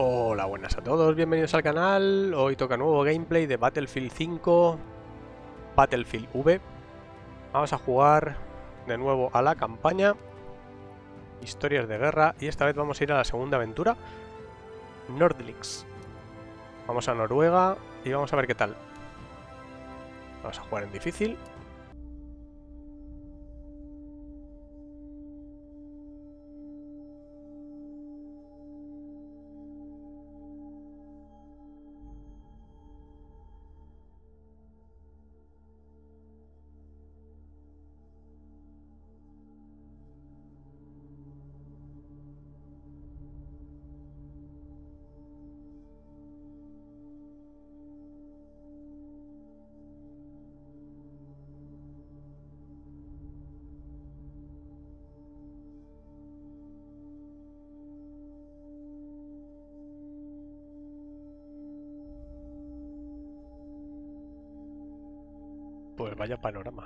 Hola, buenas a todos, bienvenidos al canal. Hoy toca nuevo gameplay de Battlefield 5, Battlefield V. Vamos a jugar de nuevo a la campaña, historias de guerra, y esta vez vamos a ir a la segunda aventura, Nordlix. Vamos a Noruega y vamos a ver qué tal. Vamos a jugar en difícil. Vaya panorama.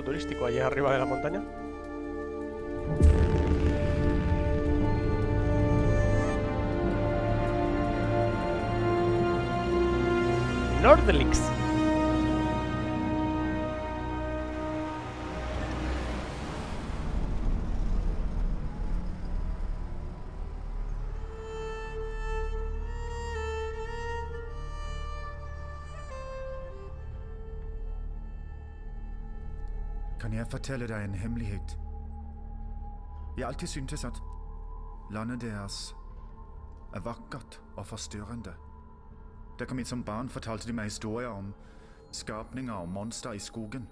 Turístico allá arriba de la montaña. Nordlix. Fortelle deg en hemmelighet? Jeg alltid syntes at landet deres er vakkert og forstyrrende. Da kom hit som barn, fortalte de meg historier om skapninger og monstre i skogen.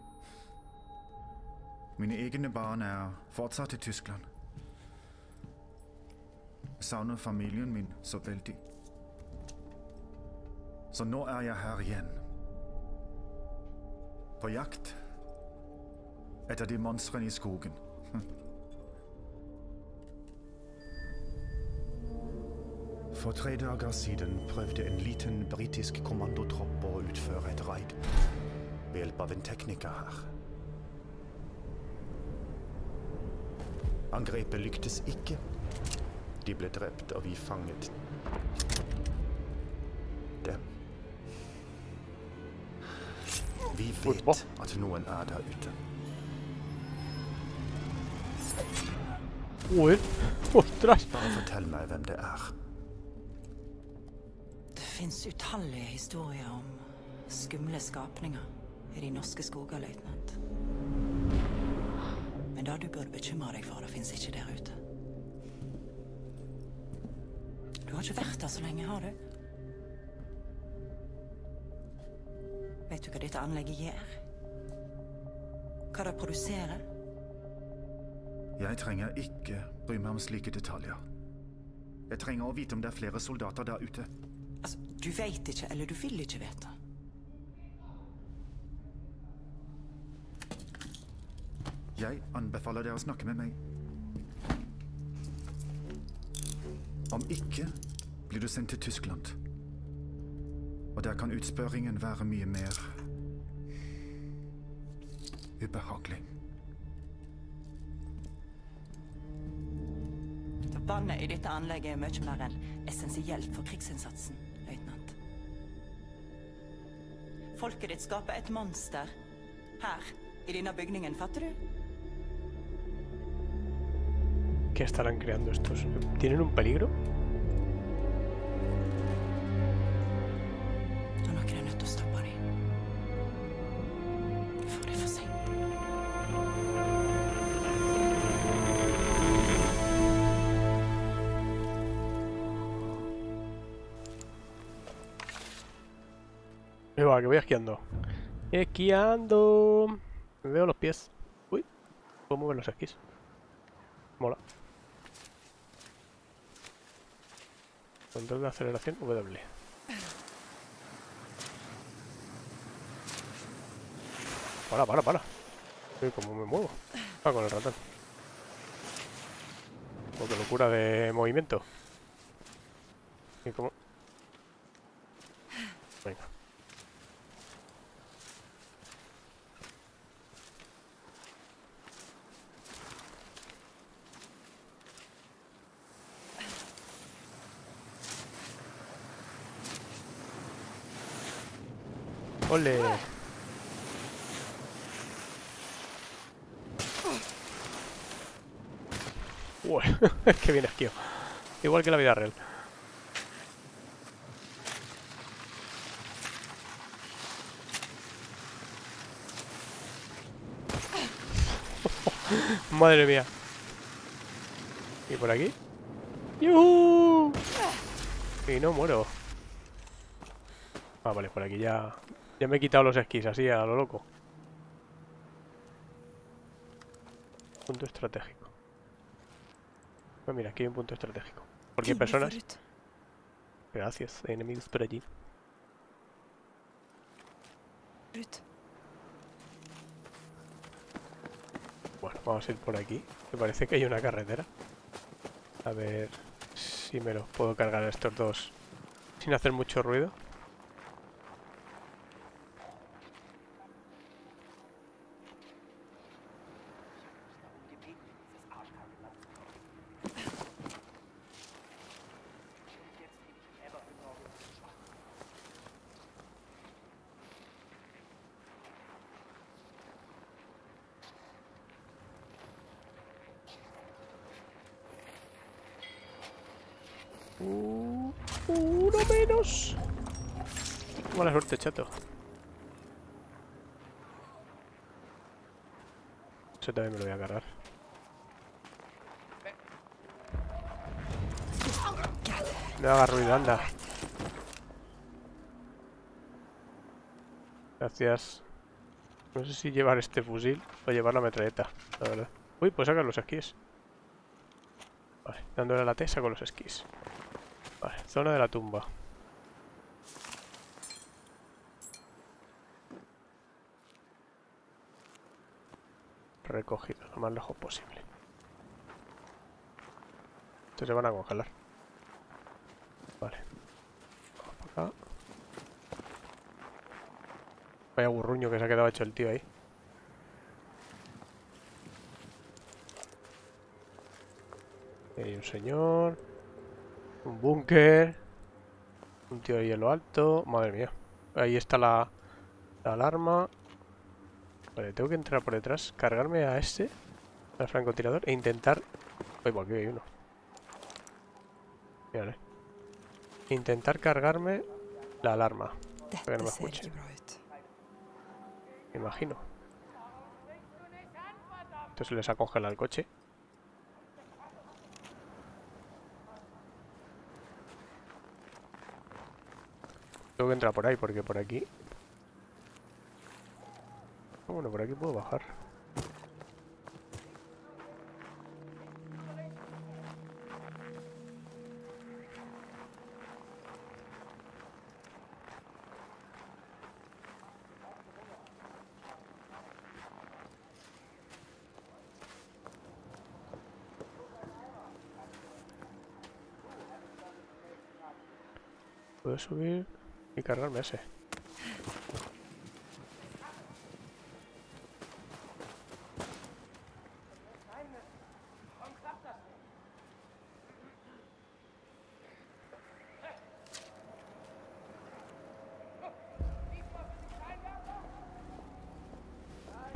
Mine egne barn er fortsatt i Tyskland. Jeg savner familien min så veldig. Så nå er jeg her igjen. På jakt etter de monstrene i skogen. For tre dager siden prøvde en liten britisk kommandotropp å utføre et raid ved hjelp av en tekniker her. Angrepet lyktes ikke. De ble drept, og vi fanget dem. Vi vet at noen er der ute. Ord. Ostras. Bare fortell meg hvem det er. Det fins utallige historier om skumle skapninger i de norske skoger, løytnant. Men det du burde bekymre deg for, det fins ikke der ute. Du har ikke vært der så lenge, har du? Vet du hva dette anlegget gjør? Hva det produserer? Jeg trenger ikke bry meg om slike detaljer. Jeg trenger å vite om det er flere soldater der ute. Altså, du veit ikke, eller du vil ikke vite. Jeg anbefaler dere å snakke med meg. Om ikke blir du sendt til Tyskland. Og der kan utspørringen være mye mer ubehagelig. Vannet i dette anlegget er mye mer enn essensielt for krigsinnsatsen, løytnant. Folket ditt skaper et monster her I denne bygningen, fatter du? ¿Qué estarán creando estos? ¿Tienen un peligro? Esquiando. Veo los pies. Uy, puedo mover los esquís. Mola. Control de aceleración W. Para, para, para. Cómo me muevo. Ah, con el ratón. Oh, qué locura de movimiento. Y cómo... Venga. ¡Ole! Uy, qué bien esquío. Igual que la vida real. Madre mía. ¿Y por aquí? ¡Yuhu! Y no muero. Ah, vale, por aquí ya... Ya me he quitado los esquís, así a lo loco. Punto estratégico. Ah, mira, aquí hay un punto estratégico. Porque hay personas... Gracias, hay enemigos por allí. Bueno, vamos a ir por aquí. Me parece que hay una carretera. A ver si me los puedo cargar a estos dos sin hacer mucho ruido. Uh, uno menos. Mala suerte, chato. Eso también me lo voy a cargar. No haga ruido, anda. Gracias. No sé si llevar este fusil o llevar la metralleta, la verdad. Uy, pues sacar los esquís. Vale, dándole a la T saco los esquís. Vale, zona de la tumba. Recogido lo más lejos posible. Estos se van a congelar. Vale. Vamos para acá. Vaya burruño que se ha quedado hecho el tío ahí. Hay un señor. Un búnker. Un tío ahí en lo alto. Madre mía. Ahí está la, la alarma. Vale, tengo que entrar por detrás, cargarme a este, al francotirador, e intentar... Uy, por aquí hay uno. Mírale. Intentar cargarme la alarma. Para que no me escuche. Me imagino. Entonces les ha congelado el coche. Tengo que entrar por ahí, porque por aquí... Bueno, por aquí puedo bajar. Puedo subir y cargarme ese.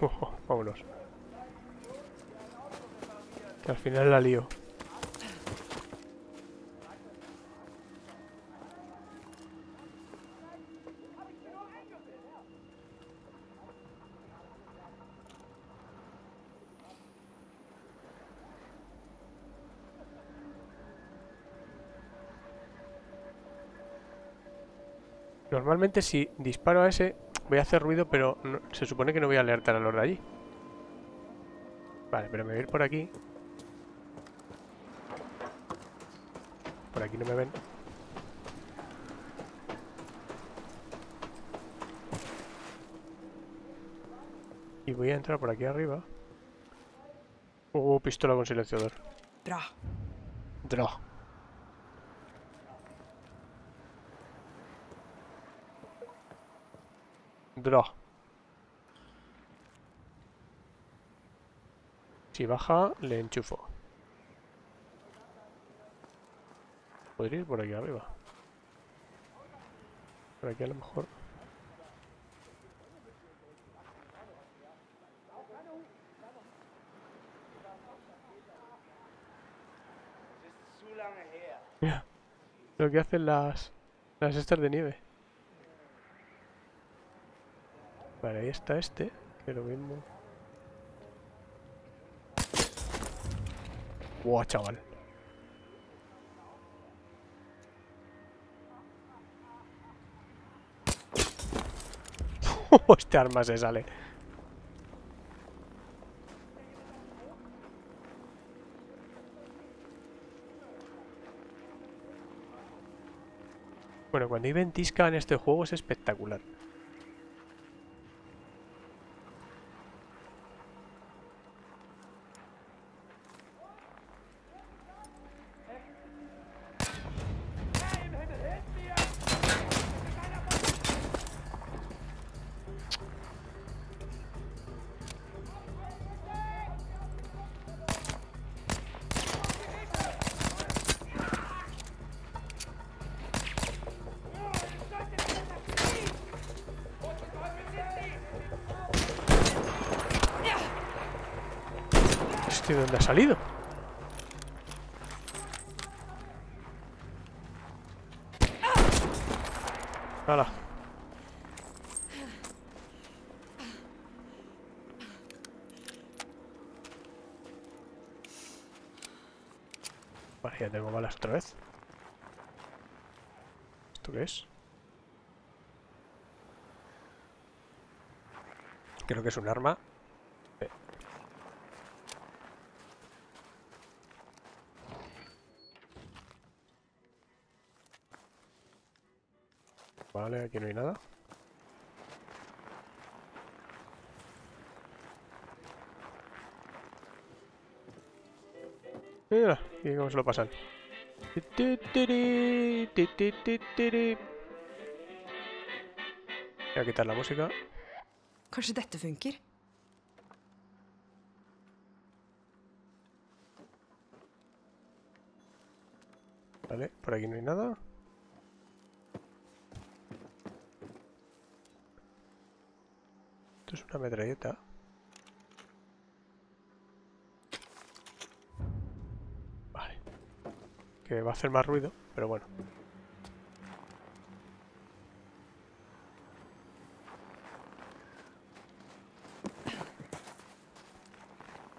Ojo, vámonos. Que al final la lío. Normalmente si disparo a ese voy a hacer ruido, pero no- se supone que no voy a alertar a los de allí. Vale, pero me voy a ir por aquí. Por aquí no me ven. Y voy a entrar por aquí arriba. Uh, pistola con silenciador. Bra. Draw. Draw. Si baja, le enchufo. Ir por aquí arriba. Por aquí a lo mejor. Lo que hacen las las estas de nieve. Vale, ahí está este, que lo mismo. Buah, chaval. este arma se sale. Bueno, cuando hay ventisca en este juego es espectacular. Salido? ¡Hala! Vale, ya tengo balas otra vez. ¿Esto qué es? Creo que es un arma. Cómo se lo pasan. Voy a quitar la música. Kanskje dette funker? Vale, por aquí no hay nada. Hacer más ruido, pero bueno.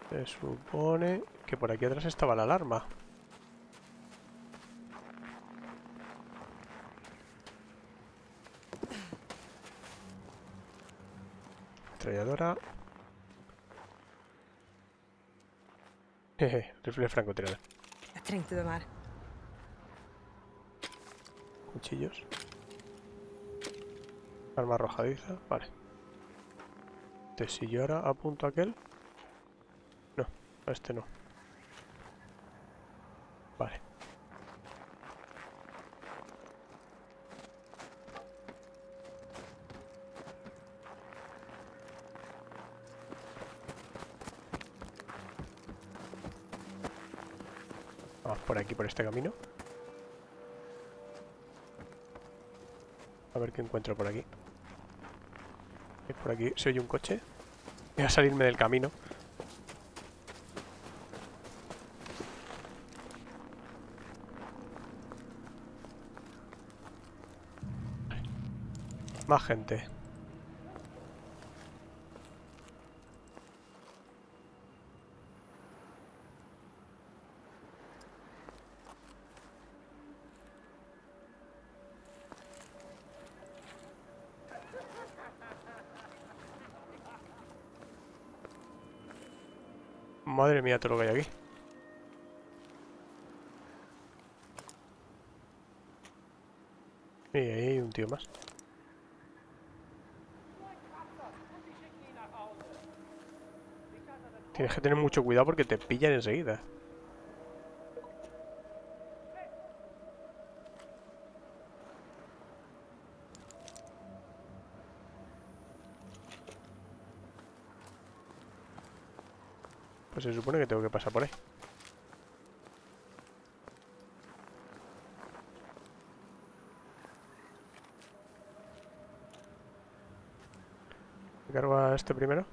Se supone que por aquí atrás estaba la alarma. Ametralladora. Jeje, rifle francotirador. Cuchillos. Arma arrojadiza. Vale. Entonces, si yo ahora apunto a aquel... No, a este no. Vale. Vamos por aquí, por este camino. Ver qué encuentro por aquí. Y por aquí se oye un coche. Voy a salirme del camino. Más gente. Lo que hay aquí. Y ahí hay un tío más. Tienes que tener mucho cuidado porque te pillan enseguida. Se supone que tengo que pasar por ahí. ¿Me cargo a este primero?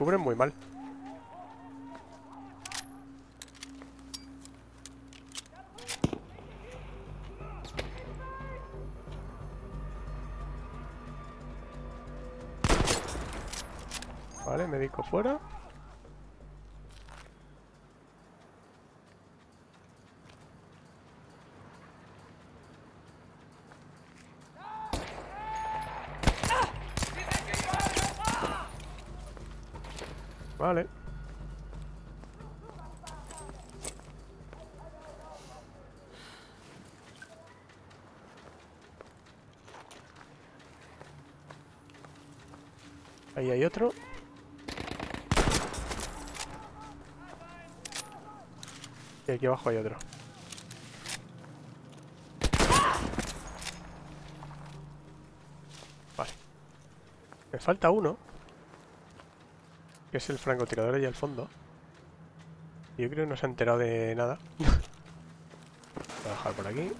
Cubren muy mal. Vale, médico fuera. Vale. Ahí hay otro. Y aquí abajo hay otro. Vale. Me falta uno. Que es el francotirador ahí al fondo. Yo creo que no se ha enterado de nada. Voy a bajar por aquí.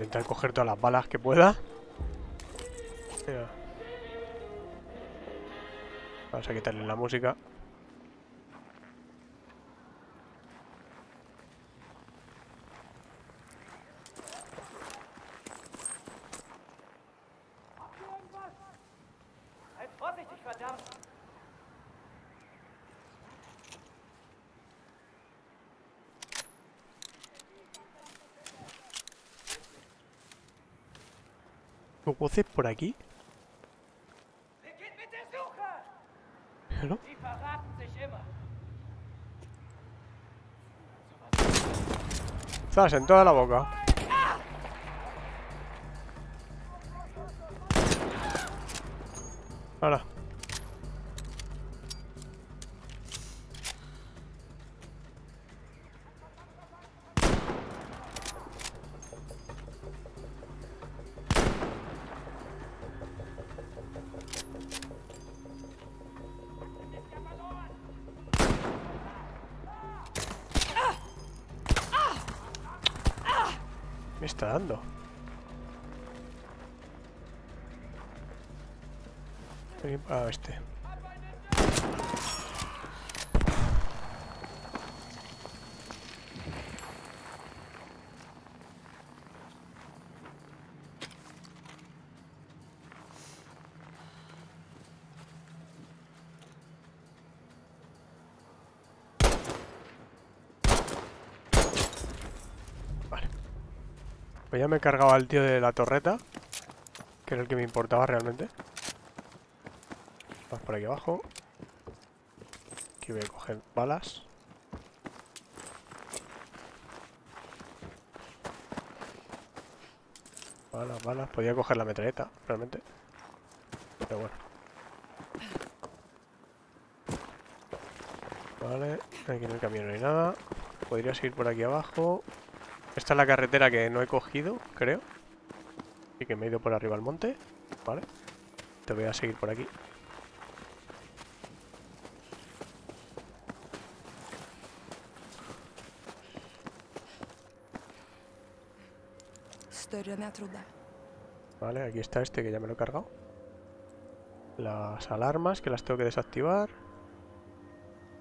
Intentar coger todas las balas que pueda. Vamos a quitarle la música. ¿Voces por aquí? ¿No? Zas, en toda la boca. Ya me he cargado al tío de la torreta. Que era el que me importaba realmente. Vamos por aquí abajo. Aquí voy a coger balas. Balas, balas. Podía coger la metralleta, realmente. Pero bueno. Vale, aquí en el camión no hay nada. Podrías ir por aquí abajo. Esta es la carretera que no he cogido, creo. Así que me he ido por arriba al monte. Vale. Te voy a seguir por aquí. Vale, aquí está este que ya me lo he cargado. Las alarmas que las tengo que desactivar.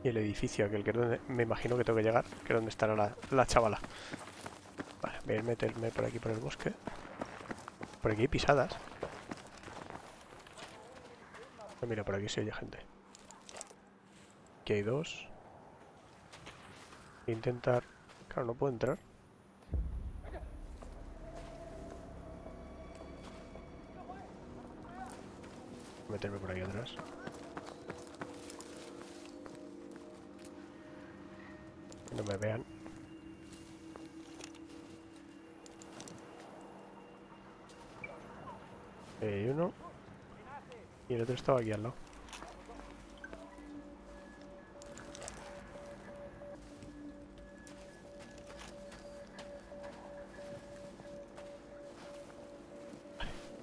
Y el edificio, aquel que es donde me imagino que tengo que llegar, que es donde estará la, la chavala. Voy a meterme por aquí por el bosque. Por aquí hay pisadas. Ah, mira, por aquí se oye gente. Aquí hay dos. Intentar... Claro, no puedo entrar. meterme por aquí atrás. No me vean. Hay uno. Y el otro estaba aquí al lado.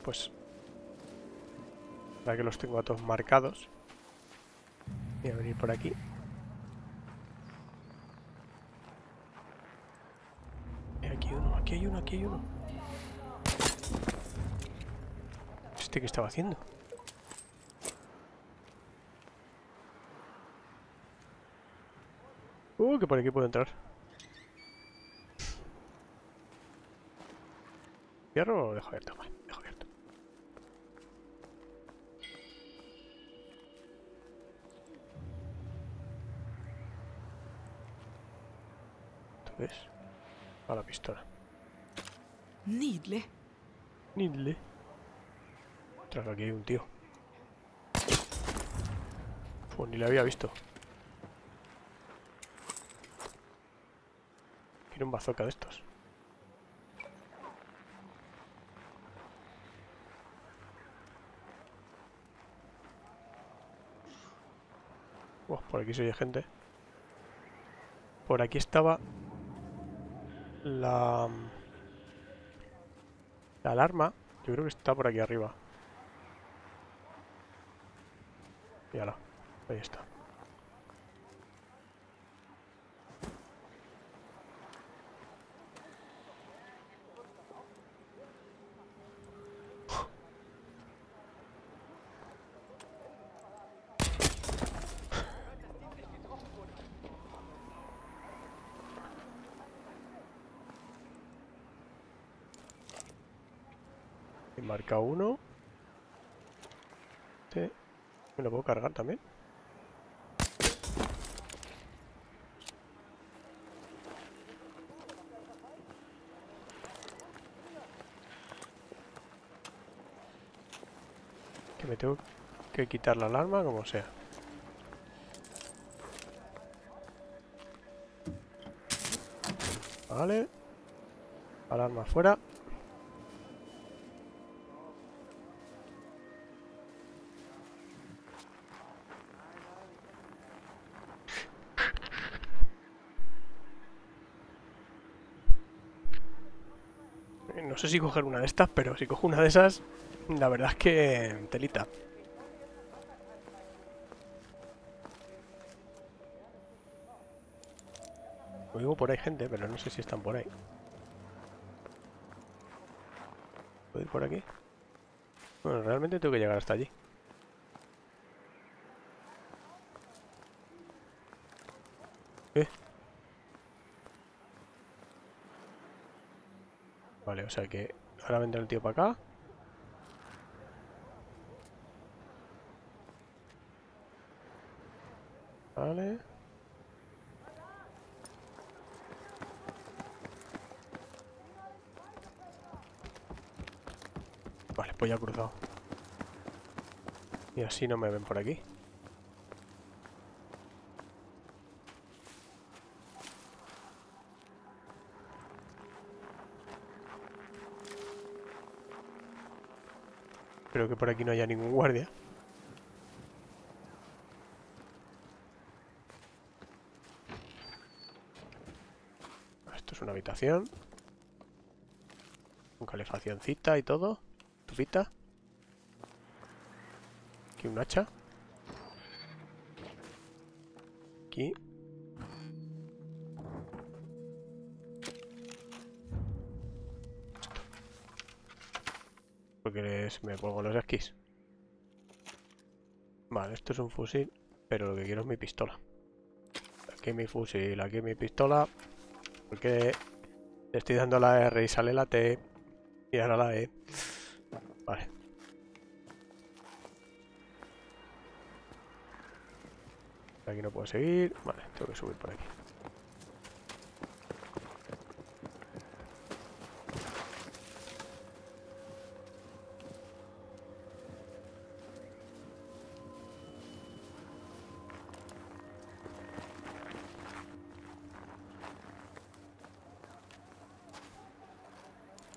Pues Ahora que los tengo a todos marcados. Voy a venir por aquí. Aquí hay uno, aquí hay uno, aquí hay uno. ¿Este qué estaba haciendo? Uh, que por aquí puedo entrar. ¿Cierro o dejo abierto? Vale, dejo abierto. ¿Esto qué es? A la pistola. Nydelig. Nidle. Ostras, aquí hay un tío. Pues ni le había visto. Quiero un bazooka de estos. Por aquí se oye gente. Por aquí estaba la... La alarma, yo creo que está por aquí arriba. Mírala, ahí está. He marcado uno. Este. ¿Me lo puedo cargar también? Tengo que quitar la alarma como sea. Vale. Alarma fuera. No sé si coger una de estas, pero si cojo una de esas, la verdad es que telita. Oigo por ahí gente, pero no sé si están por ahí. ¿Puedo ir por aquí? Bueno, realmente tengo que llegar hasta allí. ¿Eh? Vale, o sea que ahora vendrá el tío para acá. Vale. Vale, pues ya he cruzado. Así no me ven por aquí. Espero que por aquí no haya ningún guardia. Esto es una habitación. Con calefaccióncita y todo. Tufita. Un hacha. Aquí. Porque me pongo los esquís. Vale, esto es un fusil, pero lo que quiero es mi pistola. Aquí mi fusil, aquí mi pistola. Porque le estoy dando la R y sale la T. Y ahora la E. No puedo seguir. Vale, tengo que subir por aquí.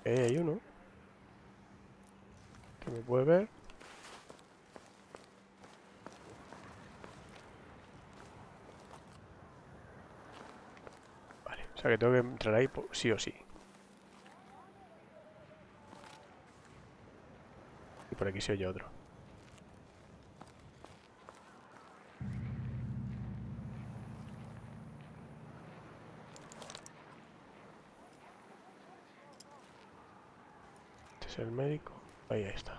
Eh, hay uno. Que me puede ver. Vale, o sea que tengo que entrar ahí sí o sí. Y por aquí se oye otro. Este es el médico. Ahí está.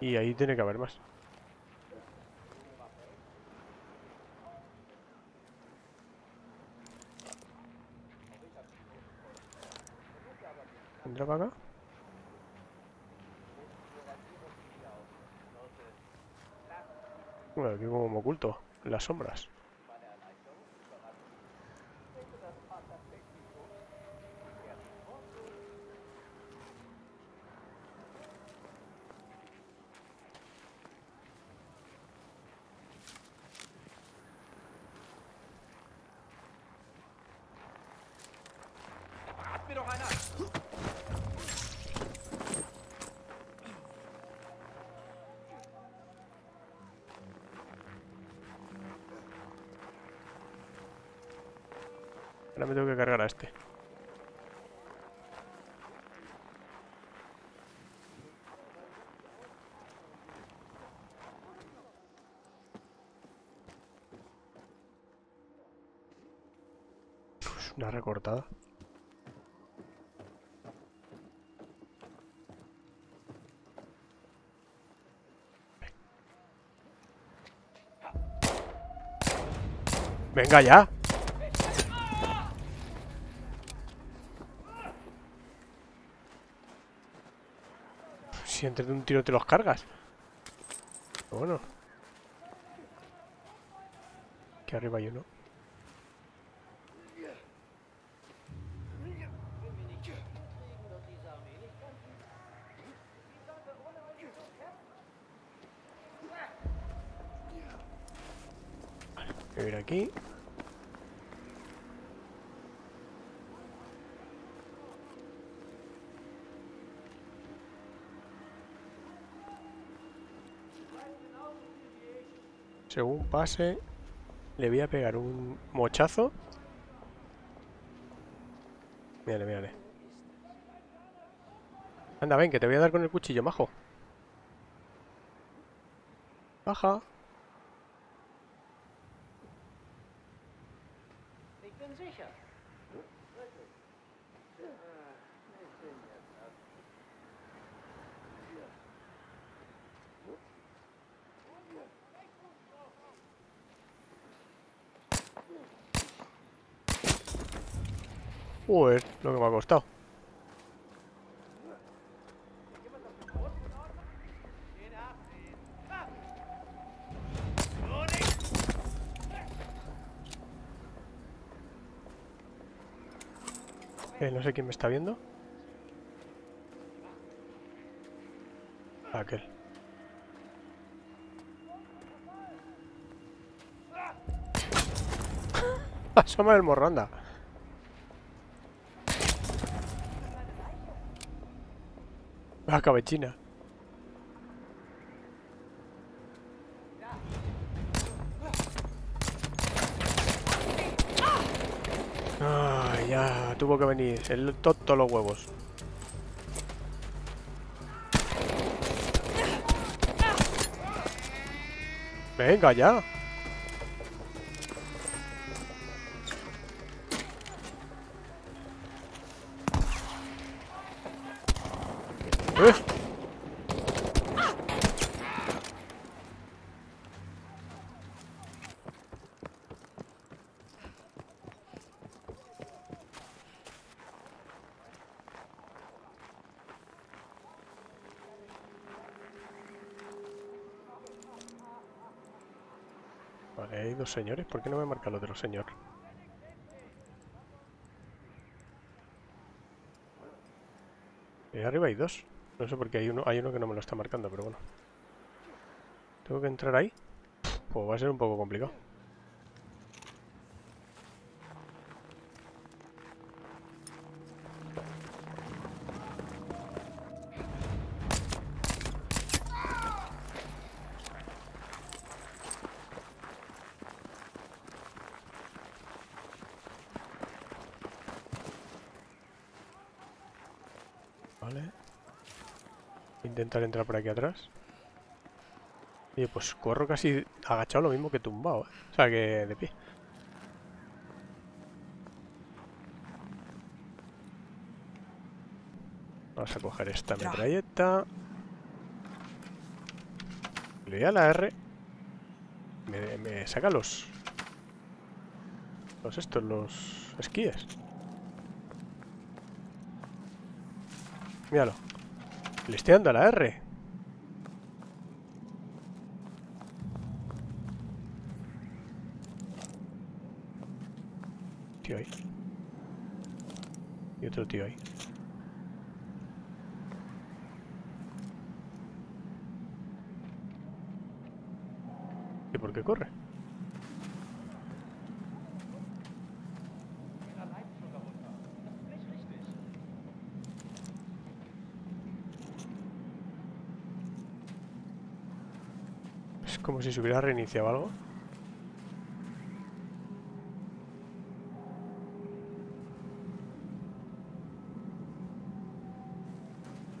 Y ahí tiene que haber más. ¿Entra para acá? Bueno, aquí como me oculto, las sombras. Una recortada. Venga ya. Si de un tiro te los cargas. Bueno. Aquí arriba hay uno. Según pase, le voy a pegar un mochazo. Mírale, mírale. Anda, ven, que te voy a dar con el cuchillo, majo. Baja. Joder, lo que me ha costado. Eh, no sé quién me está viendo. Aquel. Asoma el morranda. La cabechina. Ah, ya, tuvo que venir. El tonto los huevos. Venga, ya. ¡Eh! Vale, hay dos señores. ¿Por qué no me marca lo de los señores? Y arriba hay dos. No sé por qué hay uno, hay uno que no me lo está marcando, pero bueno. ¿Tengo que entrar ahí? Pues va a ser un poco complicado. Vale. Intentar entrar por aquí atrás. Oye, pues corro casi agachado lo mismo que tumbado, ¿eh? O sea, que de pie. Vamos a coger esta Tra. metralleta. Le doy a la R. Me, me saca los... Los estos, los esquíes. Míralo. Le estoy dando la R. Tío ahí. Y otro tío ahí. ¿Y por qué corre? Es como si se hubiera reiniciado algo.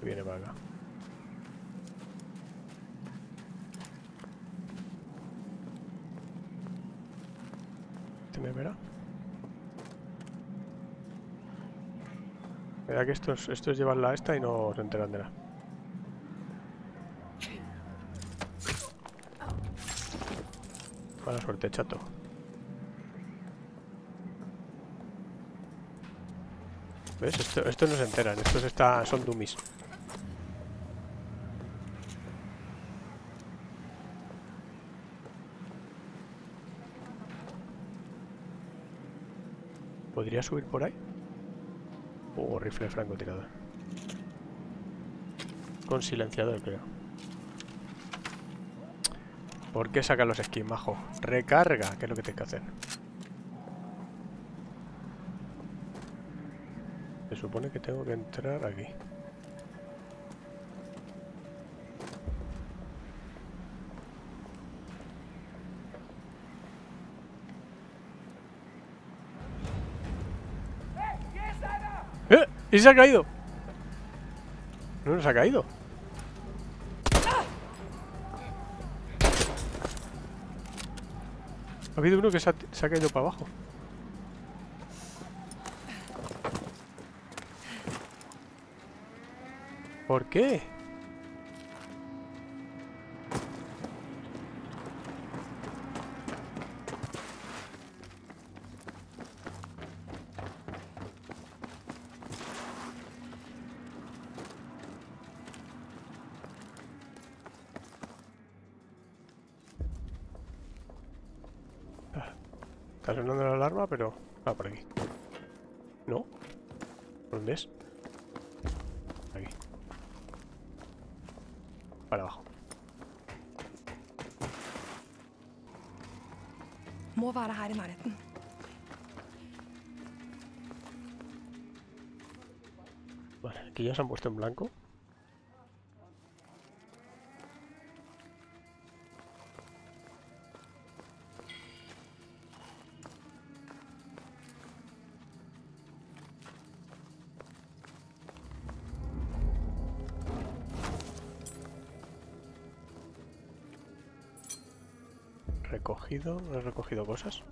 Viene para acá. ¿Este me verá? Mira que estos, estos llevan la esta y no se enteran de nada. Suerte, chato. ¿Ves? Esto- estos no se enteran, estos está, son dummies. ¿Podría subir por ahí? O rifle francotirador. Con silenciador, creo. ¿Por qué saca los skins, majo? Recarga, que es lo que tienes que hacer. Se supone que tengo que entrar aquí. ¡Eh! ¡Y se ha caído! No, no se ha caído. Ha habido uno que se ha, caído para abajo. ¿Por qué? Se han puesto en blanco. Recogido, he recogido cosas.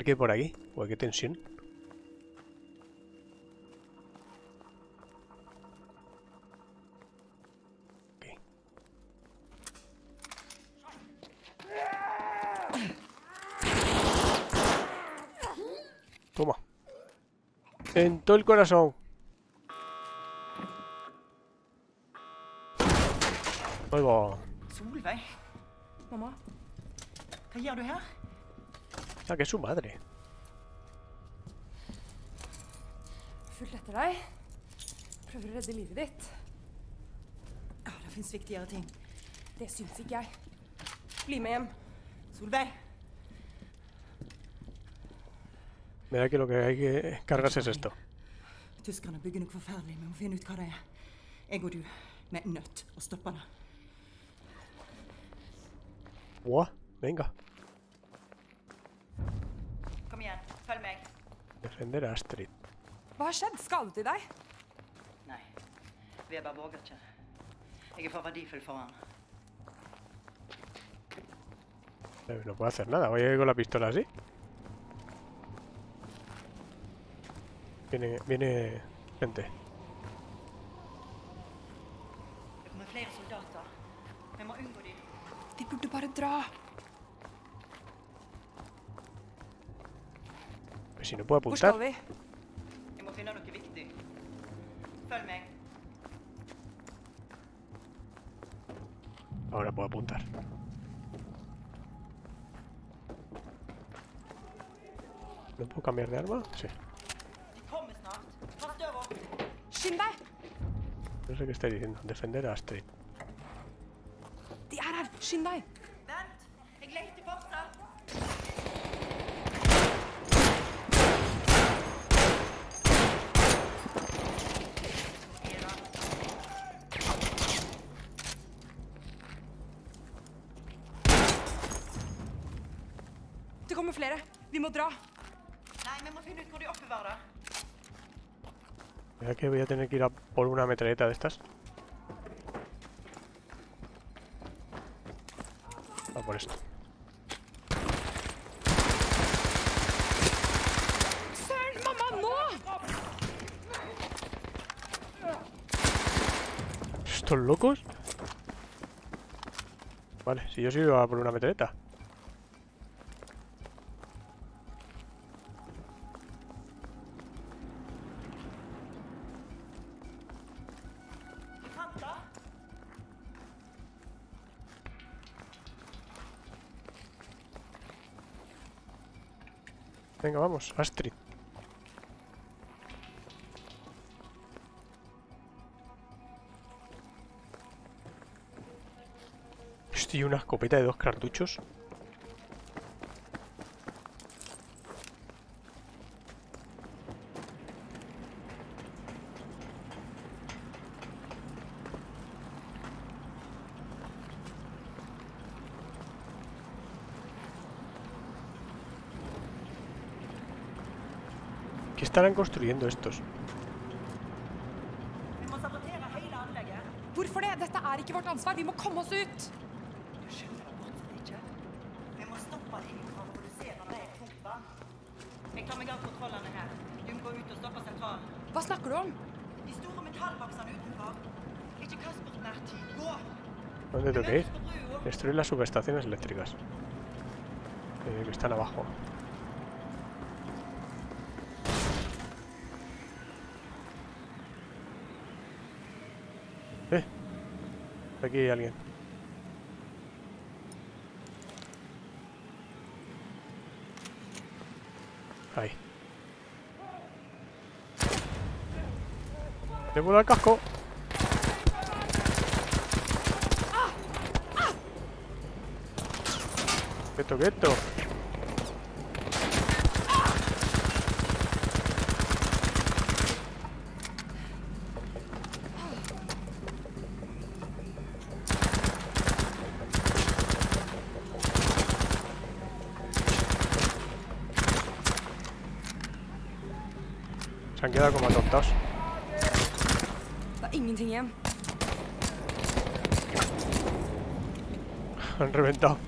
Ver, qué hay por aquí. Uy, qué tensión. Toma. En todo el corazón. Ahí va. Solveig? O sea, que es su madre. Etter deg. Prøver å redde livet ditt. Ja, det fins viktigere ting. Det syns ikke jeg. Bli med hjem. Solveig, Mira que lo que hay que cargarse es esto. tyskerne bygger noe forferdelig. Vi må finne ut hva det er. Jeg og du, vi er nødt til å stoppe det. Venga. Kom igjen, følg meg. Defender a Astrid. Hva har skjedd? Skadet de deg? Nei, Weber våger ikke. Jeg er for verdifull for han. No puedo hacer nada. Voy a ir con la pistola así. Viene, viene gente. Det kommer flere soldater. Vi må unngå dem. Vi burde bare dra. Pero si no puedo Hvor skal apuntar. vi? Ahora puedo apuntar. ¿No puedo cambiar de arma? Sí. No sé qué estáis diciendo. Defender a Astrid. De er her! Skynd deg! Vent, jeg leter fortsatt. Er det? Det kommer flere. Vi må dra. Nei, vi må finne ut hvor de oppbevarer det. Mira que voy a tener que ir a por una metralleta de estas. A por esto. ¿Estos locos? Vale, si yo sí iba a por una metralleta. Vamos, Astrid. Hostia, una escopeta de dos cartuchos. Estarán construyendo estos? Vi må sabotere hele anlegget. Hvorfor det? Dette er ikke vårt ansvar. Vi må komme oss ut. Du skjønner det fortsatt ikke. Vi må stoppe dem fra å produsere mer pumper. Jeg tar meg av kontrollene her. Du må gå ut og stoppe sentralen. Hva snakker du om? De store metallboksene utenfor. Ikke kast bort mer tid. Gå! ¿Dónde tengo que ir? Destruir las subestaciones eléctricas. Eh, que están abajo. Aquí hay alguien. Ahí. ¡Me vuela el casco! Se han quedado como atontados. Det er ingenting igjen. Reventado.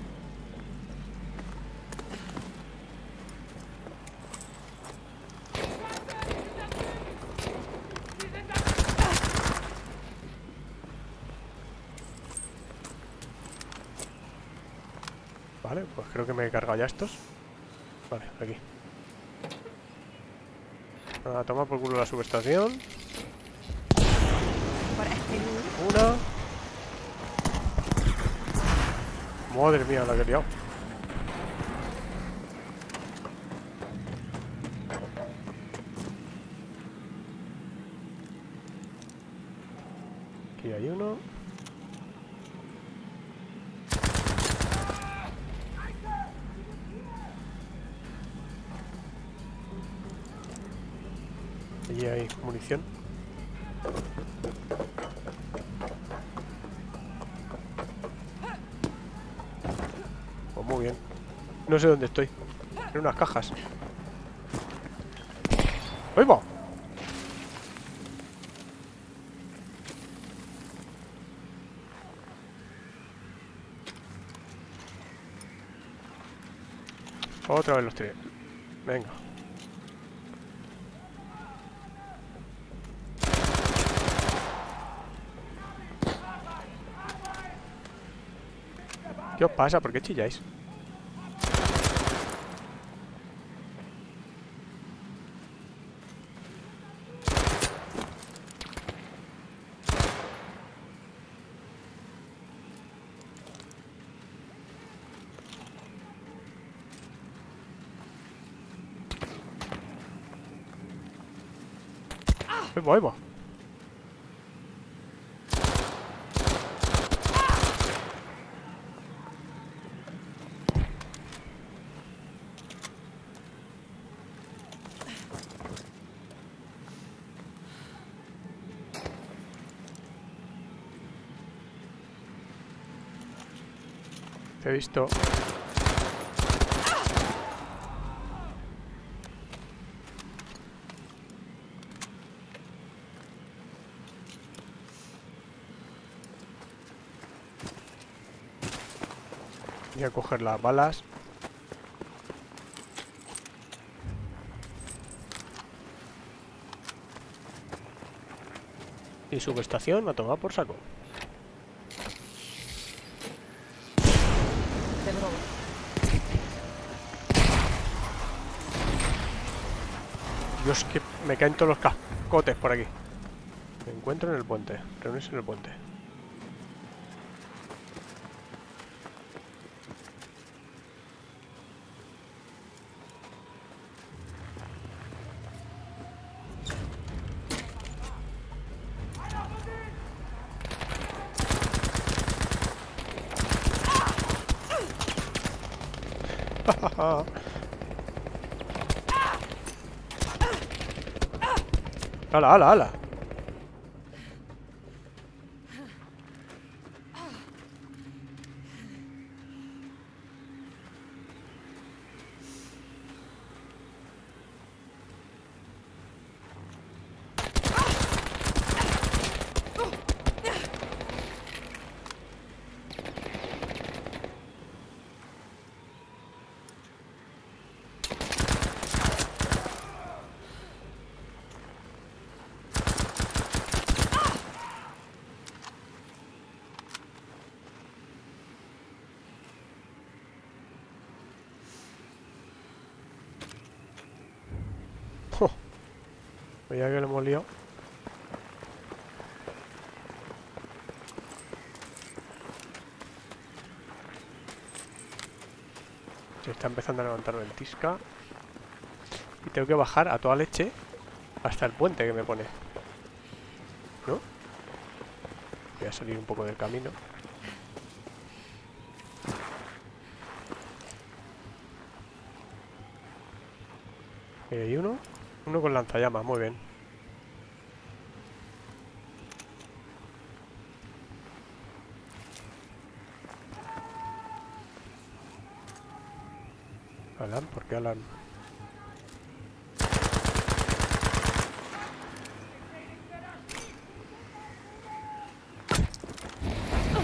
Vale, pues creo que me he cargado ya estos. Vale, aquí. Toma por culo la subestación. Bare ett til. Una. Madre mía, la que he. Sé dónde estoy. En unas cajas. ¡Ahí! Otra vez los tiré. Venga. ¿Qué os pasa? ¿Por qué chilláis? Va, ahí. Te he visto. Voy a coger las balas. Y subestación a tomar por saco. Dios, que me caen todos los cascotes por aquí. Me encuentro en el puente. Reunirse en el puente. ¡Hala, hala, hala! Se está empezando a levantar ventisca. tengo que bajar a toda leche hasta el puente que me pone. ¿No? Voy a salir un poco del camino. Ahí hay uno. Uno con lanzallamas, muy bien. Alan, ¿por qué Alan?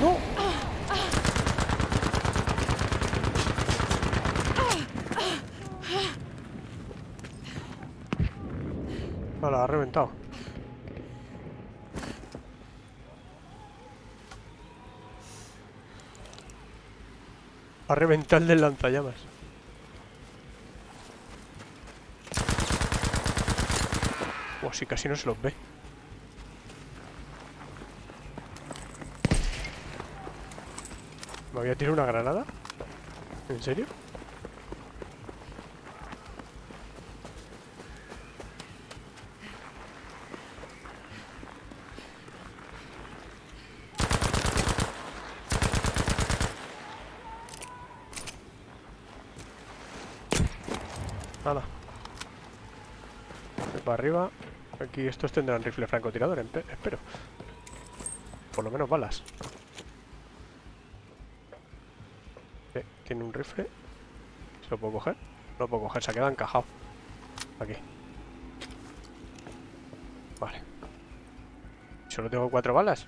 ¡No! La ha reventado. Ha reventado el del lanzallamas. Sí, casi no se los ve. ¿Me había tirado una granada? ¿En serio? Nada. Voy para arriba. Aquí estos tendrán rifle francotirador, espero. Por lo menos balas. Eh, Tiene un rifle. ¿Se lo puedo coger? No lo puedo coger, se ha quedado encajado. Aquí. Vale. Solo tengo cuatro balas.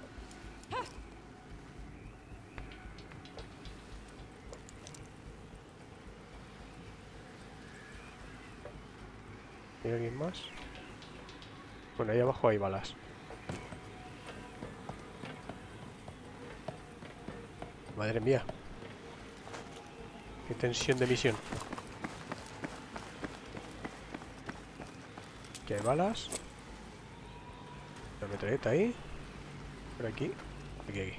¿Hay alguien más? Ahí abajo hay balas. Madre mía. Qué tensión de misión. Aquí hay balas. La metralleta ahí. Por aquí. Aquí, aquí.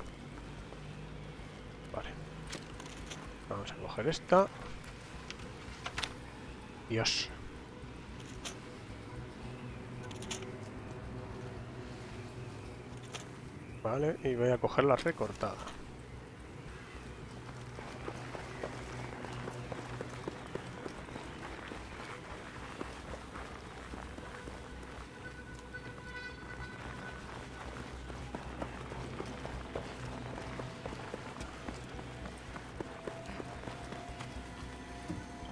Vale. Vamos a coger esta. Dios. Vale, y voy a coger la recortada.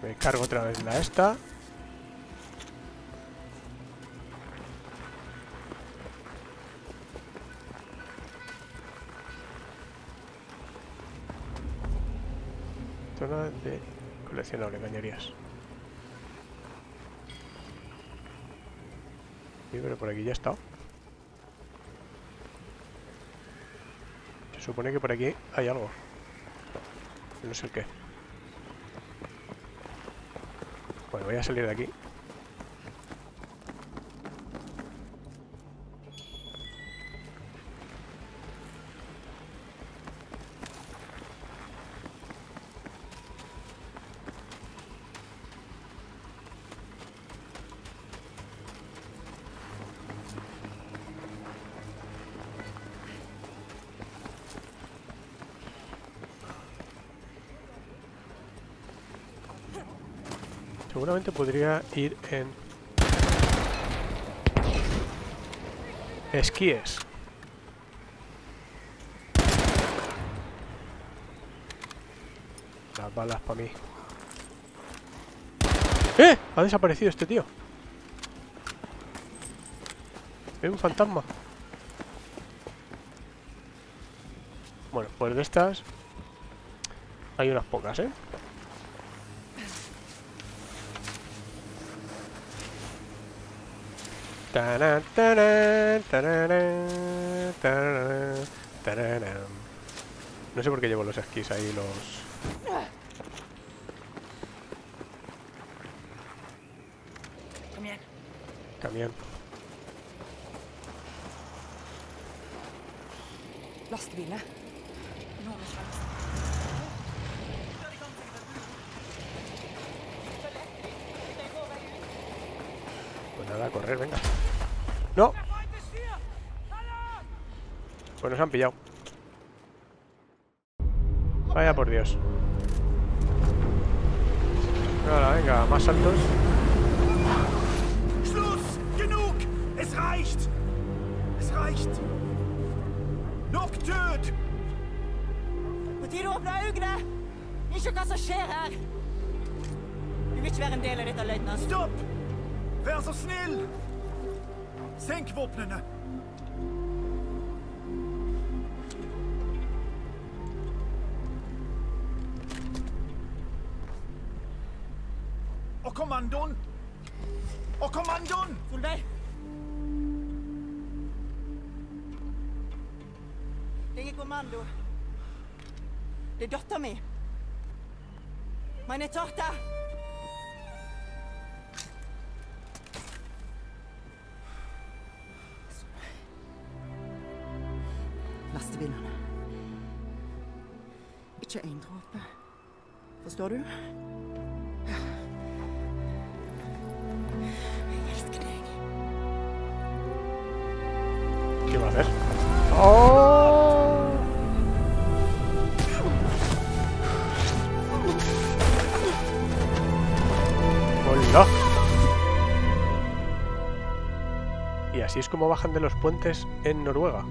Me cargo otra vez la esta. Coleccionable, cañerías. Sí, pero por aquí ya estado. Se supone que por aquí hay algo. No sé el qué. Bueno, voy a salir de aquí. Podría ir en... Esquíes. Las balas para mí. ¡Eh! Ha desaparecido este tío. Es un fantasma. Bueno, pues de estas... Hay unas pocas, ¿eh? No sé por qué llevo los esquís ahí, los... Kom igen. Camión. Lastebilene. Noen sjanse. Nada, a correr, venga. ¡No! Pues nos han pillado. Vaya por Dios. Ahora, venga, más saltos. Schluss! Genug! Es reicht! Es reicht! Død! På tide å åpne øynene! Ikke hva som skjer her! Vi vil ikke være en del av dette, løytnant. Stopp! Vær så snill! Senk våpnene! Og kommandoen! Og kommandoen! Solveig! Det er kommando. Det er dattera mi. Meine Tochter! Lastebilene. Ikke én dråpe. Forstår du? Así es como bajan de los puentes en Noruega.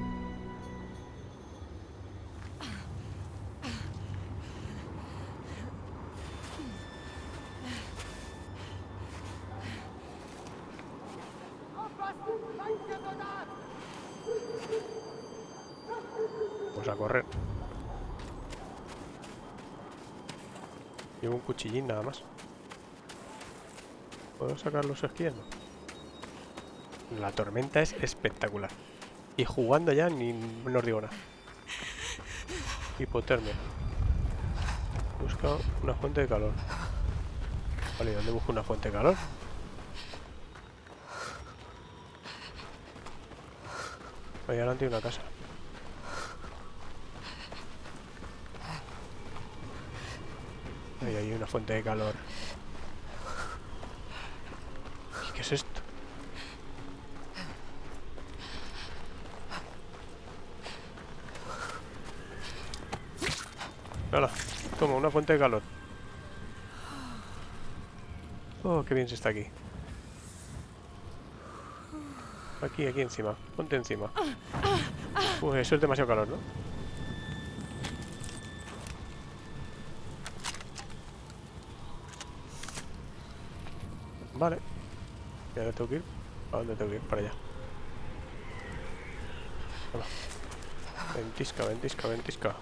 Pues a correr. Llevo un cuchillín nada más. ¿Puedo sacar los esquíes? No. La tormenta es espectacular. Y jugando ya ni no os digo nada. Hipotermia. Busca una fuente de calor. Vale, ¿y ¿dónde busco una fuente de calor? Ahí adelante hay una casa. Ahí hay una fuente de calor. ¿Y ¿Qué es esto? Hola, toma, una fuente de calor. Oh, qué bien se está aquí. Aquí, aquí encima. Ponte encima. Uy, eso es demasiado calor, ¿no? Vale. Y ahora tengo que ir. ¿A dónde tengo que ir? Para allá. Hola. Ventisca, ventisca, ventisca.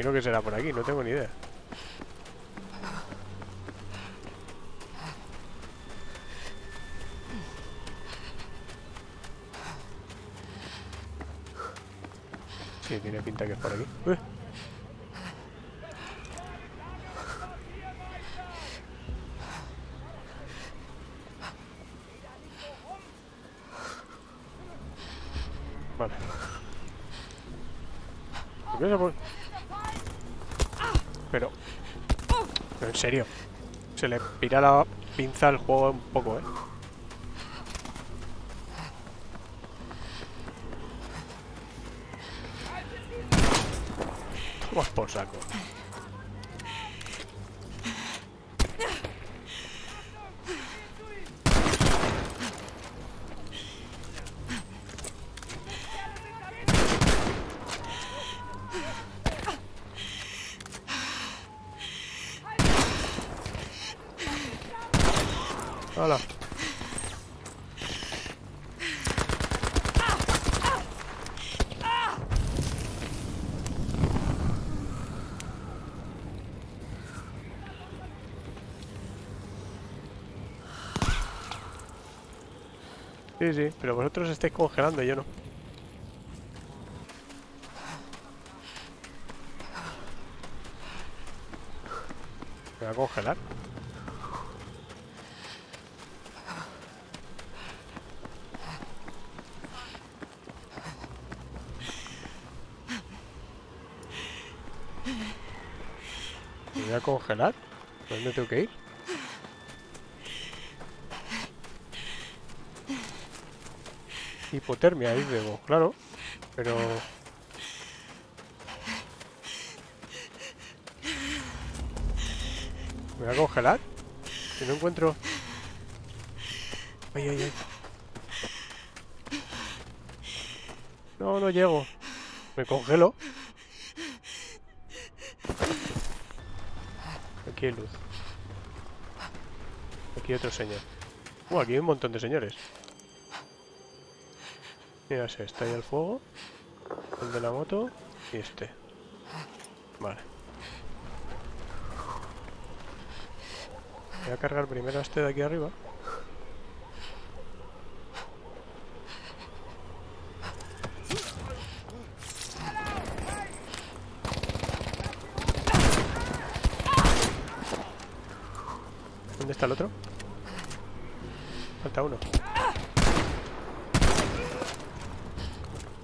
Imagino que será por aquí, no tengo ni idea. Sí, tiene pinta que es por aquí. Vale. ¿Por qué se pone? Pero... Pero en serio. Se le pira la pinza al juego un poco, ¿eh? Vamos por saco. Sí, sí, pero vosotros estáis congelando, y yo no. ¿Me va a congelar? ¿Me voy a congelar? ¿Dónde tengo que ir? Hipotermia, ahí debo, claro. Pero... ¿Me voy a congelar? Si no encuentro... Ay, ay, ay. No, no llego. Me congelo. Aquí hay luz. Aquí hay otro señor. Uh, aquí hay un montón de señores. Mira ese, está ahí el fuego. El de la moto. Y este. Vale. Voy a cargar primero a este de aquí arriba. ¿Dónde está el otro? Falta uno.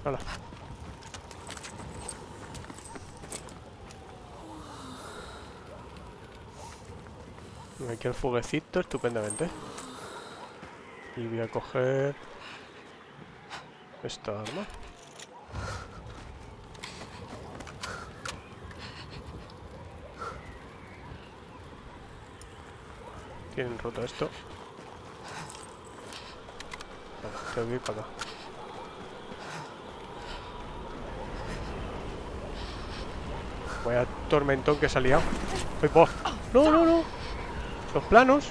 Hola. Aquí el fueguecito, estupendamente. Y voy a coger esta arma. Tienen roto esto. Vale, para. Vaya tormentón que se ha. ¡No, no, no! Los planos.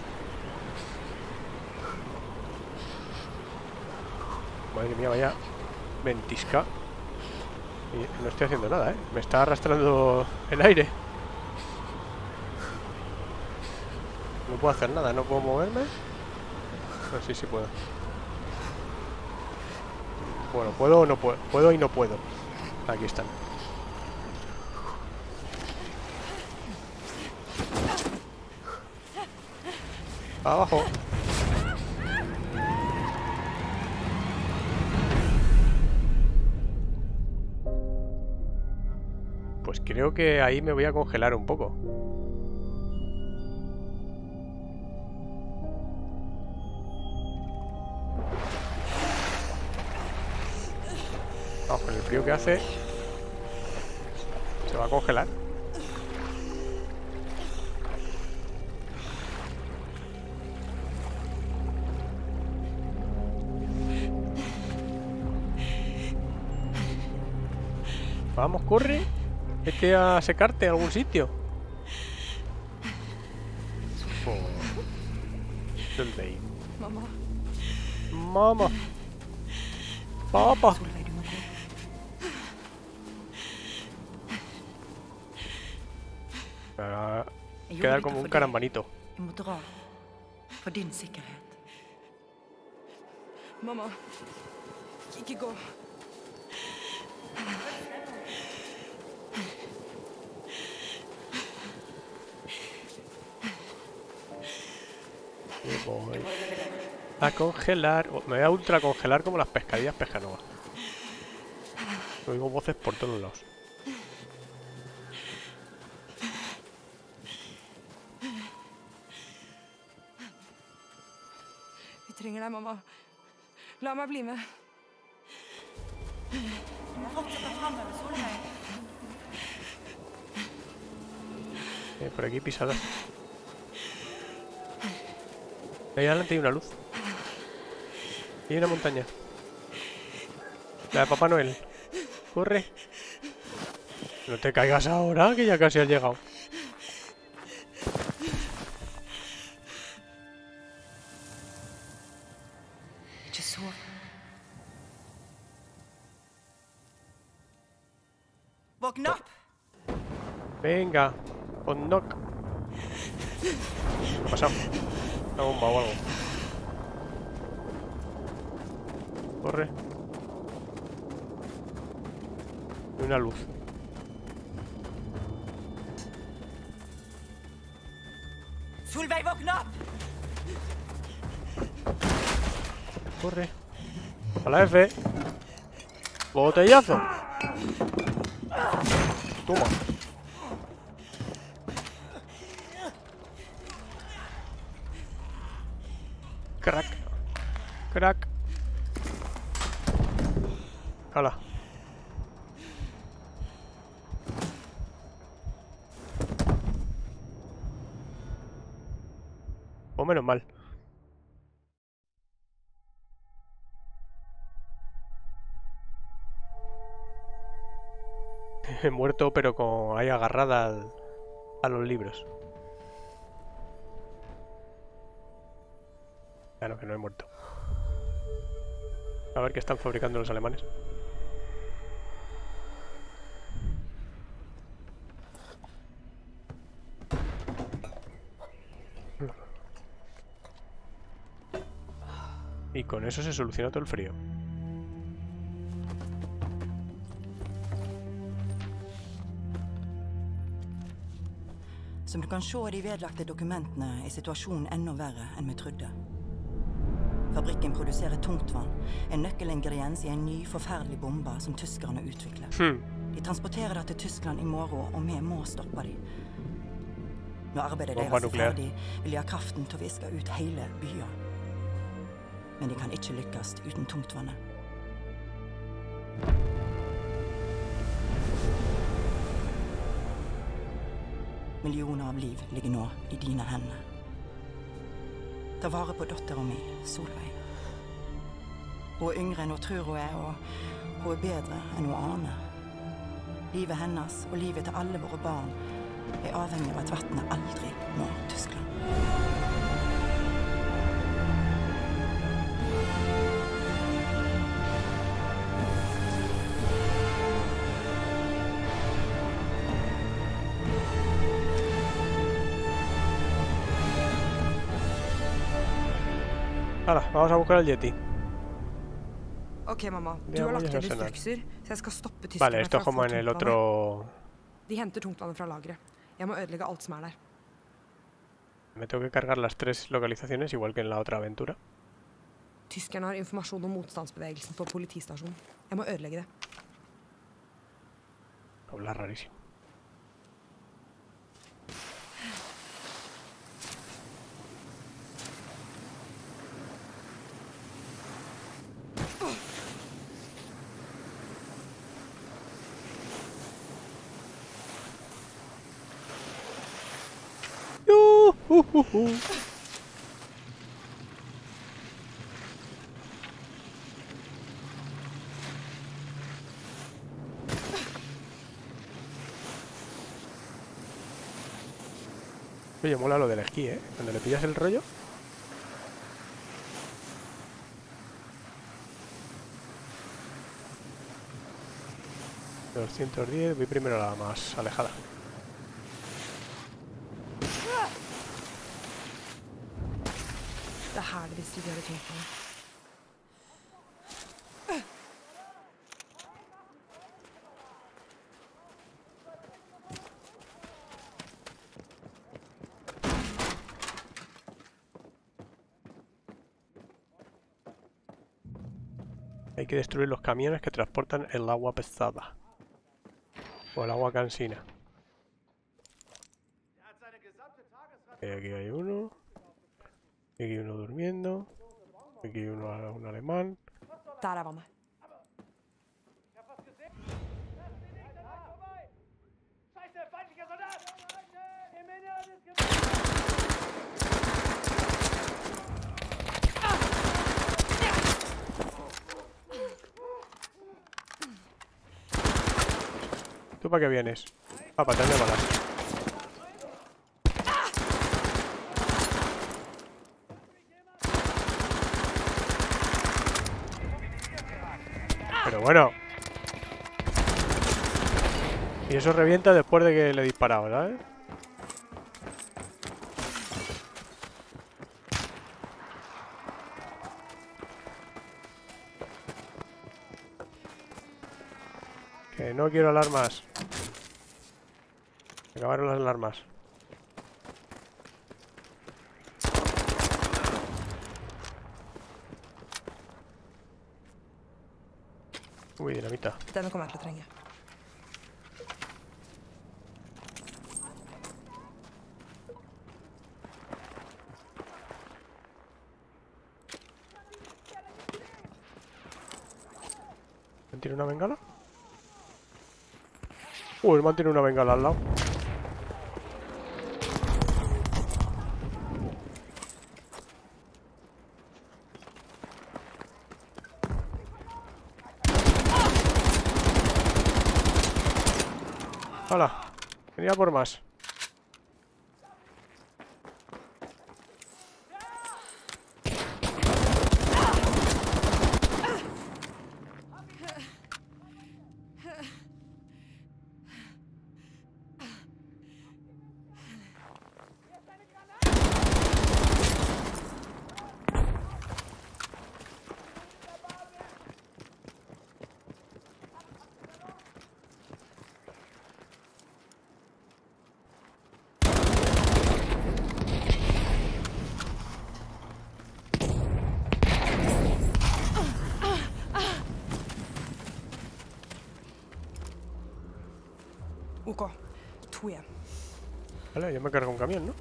Madre mía, vaya ventisca. No estoy haciendo nada, ¿eh? Me está arrastrando el aire. No puedo hacer nada, no puedo moverme. No, sí, sí puedo. Bueno, puedo o no puedo. Puedo y no puedo. Aquí están. Abajo. Pues creo que ahí me voy a congelar un poco. Vamos, el frío que hace... Se va a congelar. Vamos, corre. Vete a secarte a algún sitio. Baby. Mamma, Mamá. Papá. Solveig, du må gå. Me va a Jeg gjorde quedar dette como un for deg. carambanito. Jeg må dra. For din sikkerhet. mamma. Ikke gå. Y voy a congelar. Me voy a ultra congelar como las pescadillas pescanovas. Oigo voces por todos lados. Vi trenger deg, mamma. La meg bli med. Du må fortsette framover, Solveig. Eh, por aquí pisadas. Ahí adelante hay una luz. Y hay una montaña. La de Papá Noel. Corre. No te caigas ahora, que ya casi has llegado. Venga, on knock. ¿Qué ha pasado? Una bomba o algo. Corre. Y una luz. Corre. A la F. Botellazo. Toma. He muerto, pero con ahí agarrada a los libros. Claro que no he muerto. A ver qué están fabricando los alemanes. Y con eso se soluciona todo el frío. Som du kan se av de vedlagte dokumentene, er situasjonen enda verre enn vi trodde. Fabrikken produserer tungtvann, en nøkkelingrediens i en ny, forferdelig bombe som tyskerne utvikler. Hmm. De transporterer det til Tyskland i morgen, og vi må stoppe dem. Når arbeidet deres er ferdig, vil de ha kraften til å viske ut hele byer. Men de kan ikke lykkes uten tungtvannet. Millioner av liv ligger nå i dine hender. Ta vare på dattera mi, Solveig. Hun er yngre enn hun tror hun er, og hun er bedre enn hun aner. Livet hennes og livet til alle våre barn er avhengig av at vannet aldri når Tyskland. Ahora, vamos a buscar el Yeti. Ok, mamma. Du Det har må lagt jeg inn skjønne. instrukser, så jeg skal stoppe tyskerne Vale, esto fra como en el otro... De henter tungtvannet fra lageret. Jeg må ødelegge alt som er der. Me tengo que cargar las tres localizaciones, igual que en la otra aventura. Tyskerne har informasjon om motstandsbevegelsen på politistasjonen. Jeg må ødelegge det. Habla rarísimo. Oye, mola lo del esquí, ¿eh? Cuando le pillas el rollo. ...210, voy primero a la más alejada. Hay que destruir los camiones que transportan el agua pesada. O el agua cansina. Aquí hay uno. Aquí hay uno durmiendo. Aquí hay uno, un alemán. ¿Tú para qué vienes? Ah, para tener balas. Pero bueno. Y eso revienta después de que le he disparado, ¿sabes? Que no quiero alarmas. Acabaron las alarmas. Perfetto. Dammi com'è tragna. ¿Tiene una bengala? Uy, el man una bengala al lado. Por más. OK. To igjen. Vale, yo me cargo un camión, ¿no?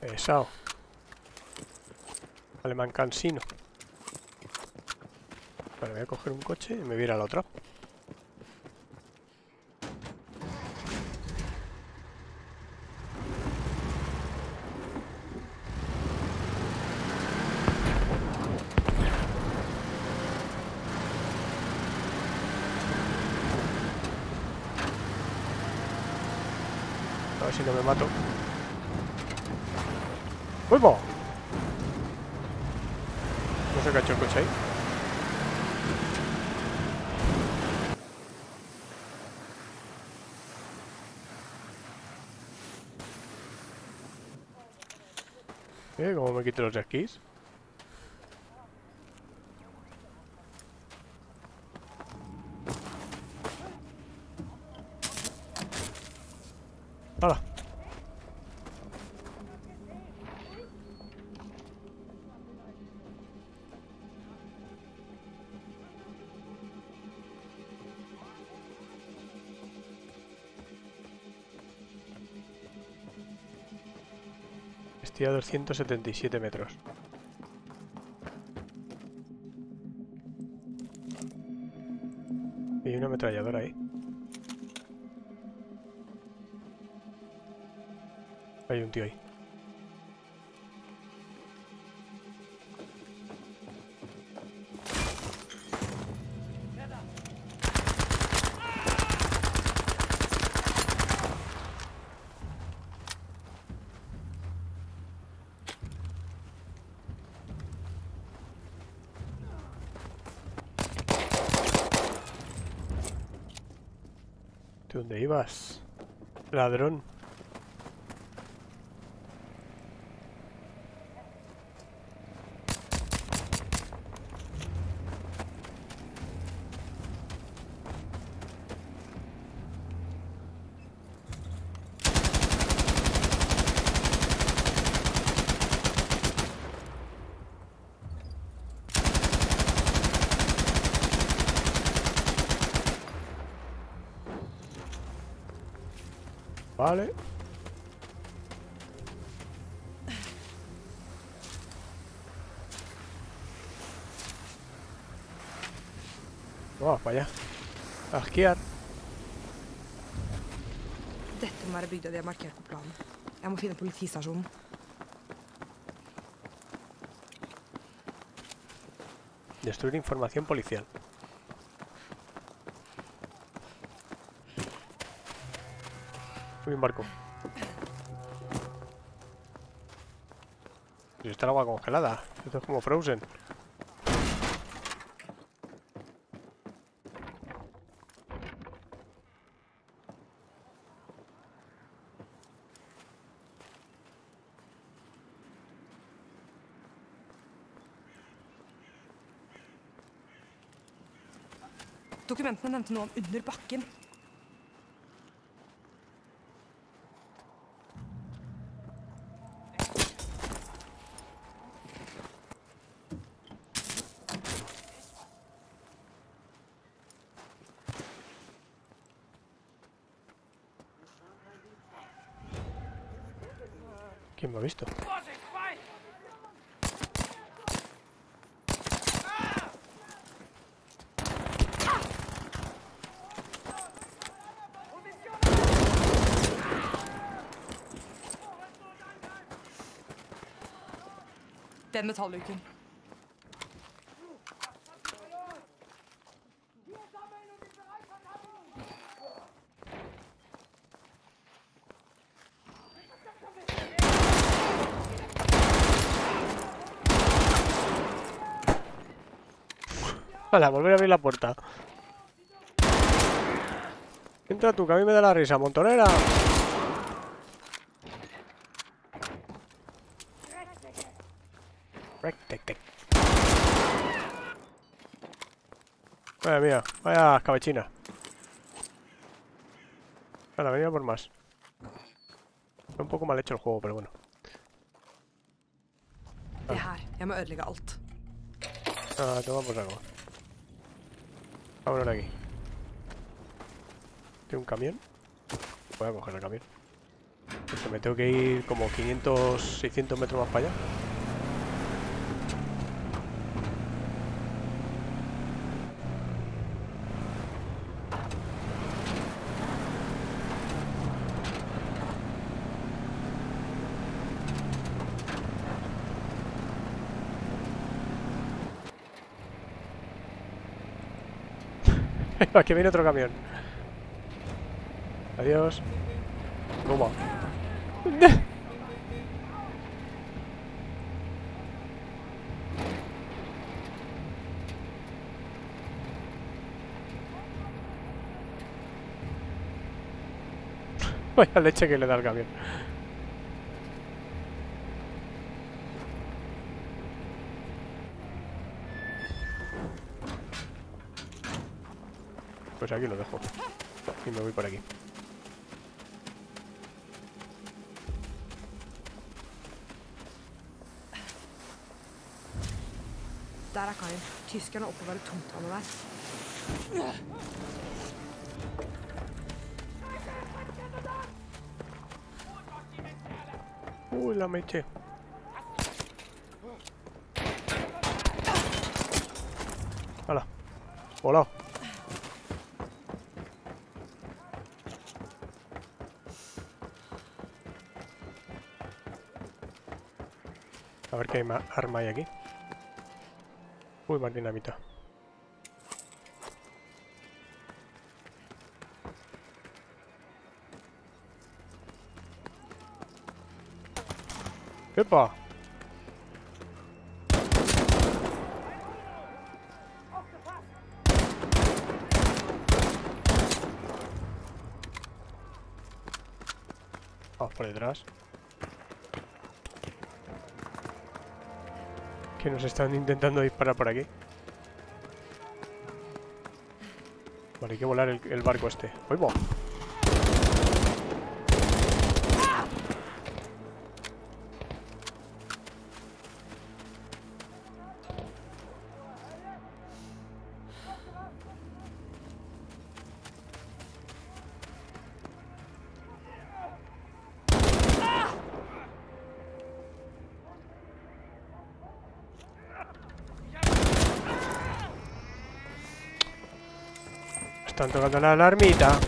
Pesado. Alemán cansino. Vale, voy a coger un coche y me voy a ir a la otra. A ver si no me mato. ¡Vuelvo! No sé qué ha hecho el coche ahí. ¿Eh? ¿Cómo me quito los esquís? Estoy a 277 metros. Y hay una ametralladora ahí. Hay un tío ahí. Ladrón. Vale. Vamos para allá. A esquiar. Dette må være bygda de har markert på planen. Jeg må finne politistasjonen. Destruir información policial. Uy, un barco. Está el agua congelada. Esto es como Frozen. nevnte noe om under bakken. ¿Quién me ha visto? Den metalluken. Hala, volver a abrir la puerta. Entra tú, que a mí me da la risa, montonera. Mía, vaya escabechina. Ahora, venía por más. Está un poco mal hecho el juego, pero bueno. Alt. Ah, toma por algo. Vámonos de aquí. ¿Tiene un camión? Voy a coger el camión. Porque me tengo que ir como 500, 600 metros más para allá. Aquí viene otro camión. Adiós. Toma. Vaya leche que le da el camión. Pues aquí lo dejo. Y me voy por aquí. Der er kaien. Tyskerne oppbevarer tomtvannet der. Uy, la meche. Hala. Volado. A ver qué hay ma- arma hay aquí. Uy, más dinamita. ¡Epa! Vamos por detrás. Que nos están intentando disparar por aquí. Vale, hay que volar el, barco este. ¡Oigo! Están tocando la alarmita.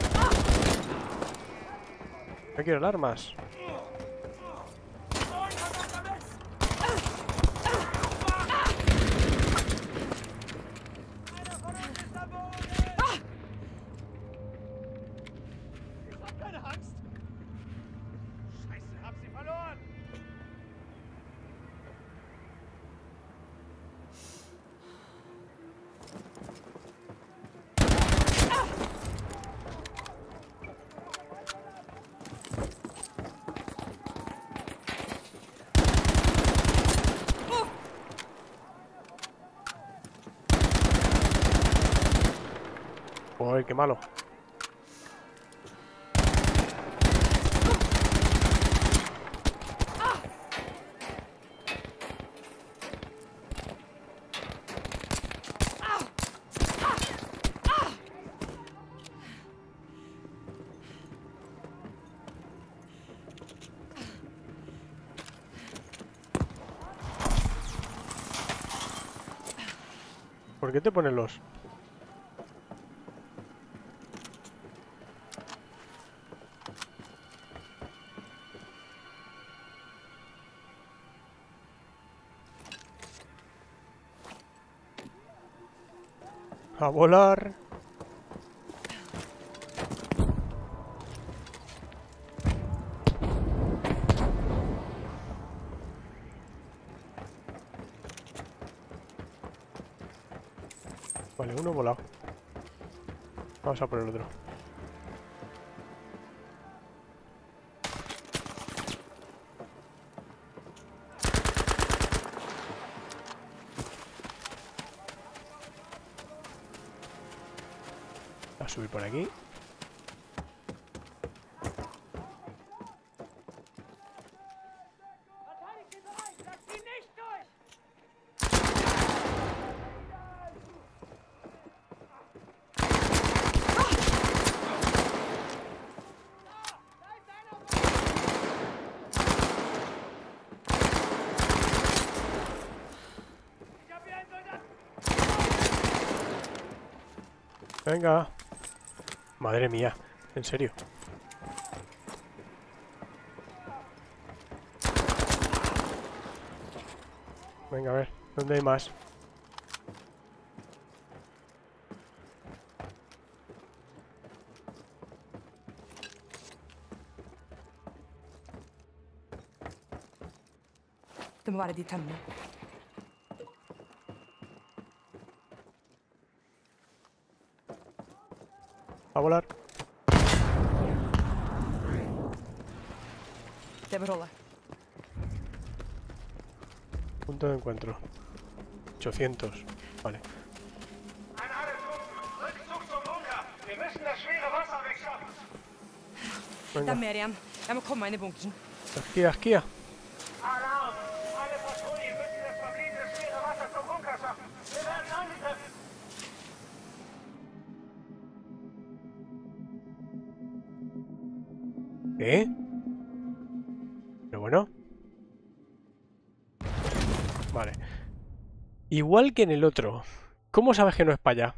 No quiero alarmas. ¿Por qué te ponen los...? A volar. Vale, uno volado. Vamos a por el otro. A subir por aquí. Venga. Madre mía, en serio. Venga, a ver, ¿dónde hay más de tømmene. A volar. Bør holde. Punto de encuentro. 800. Vale. Venga. mer igjen. Jeg må komme inn i bunkeren. Esquía, esquía. Igual que en el otro. ¿Cómo sabes que no es para allá?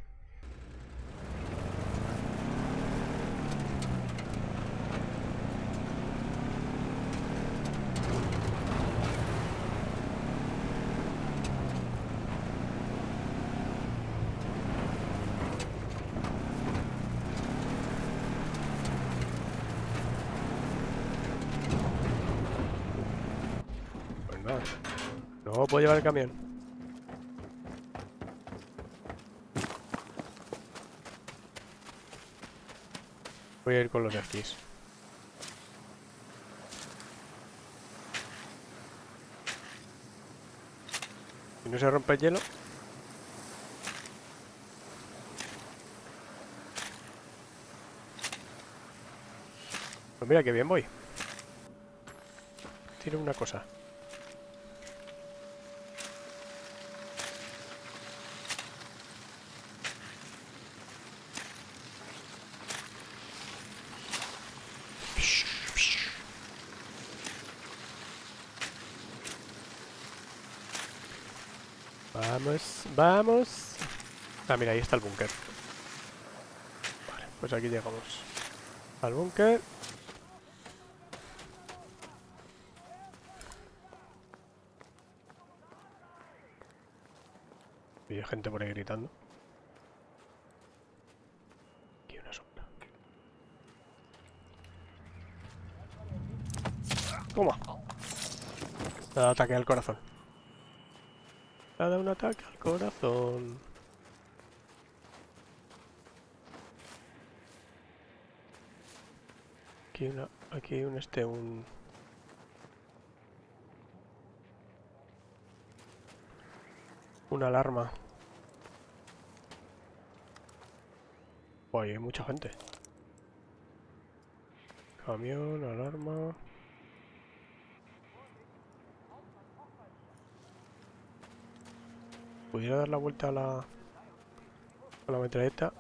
Pues. No puedo llevar el camión. Ir con los esquís. Si no se rompe el hielo. Pues mira que bien voy. Tiro una cosa. Vamos. Ah, mira, ahí está el búnker. Vale, pues aquí llegamos. Al búnker. Y gente por ahí gritando. Aquí una sombra. Toma. Ataque al corazón. Dado un ataque al corazón. Aquí una, aquí un este, un... Una alarma. Uy, hay mucha gente. Camión, alarma. pudiera dar la vuelta a la, a la metralleta.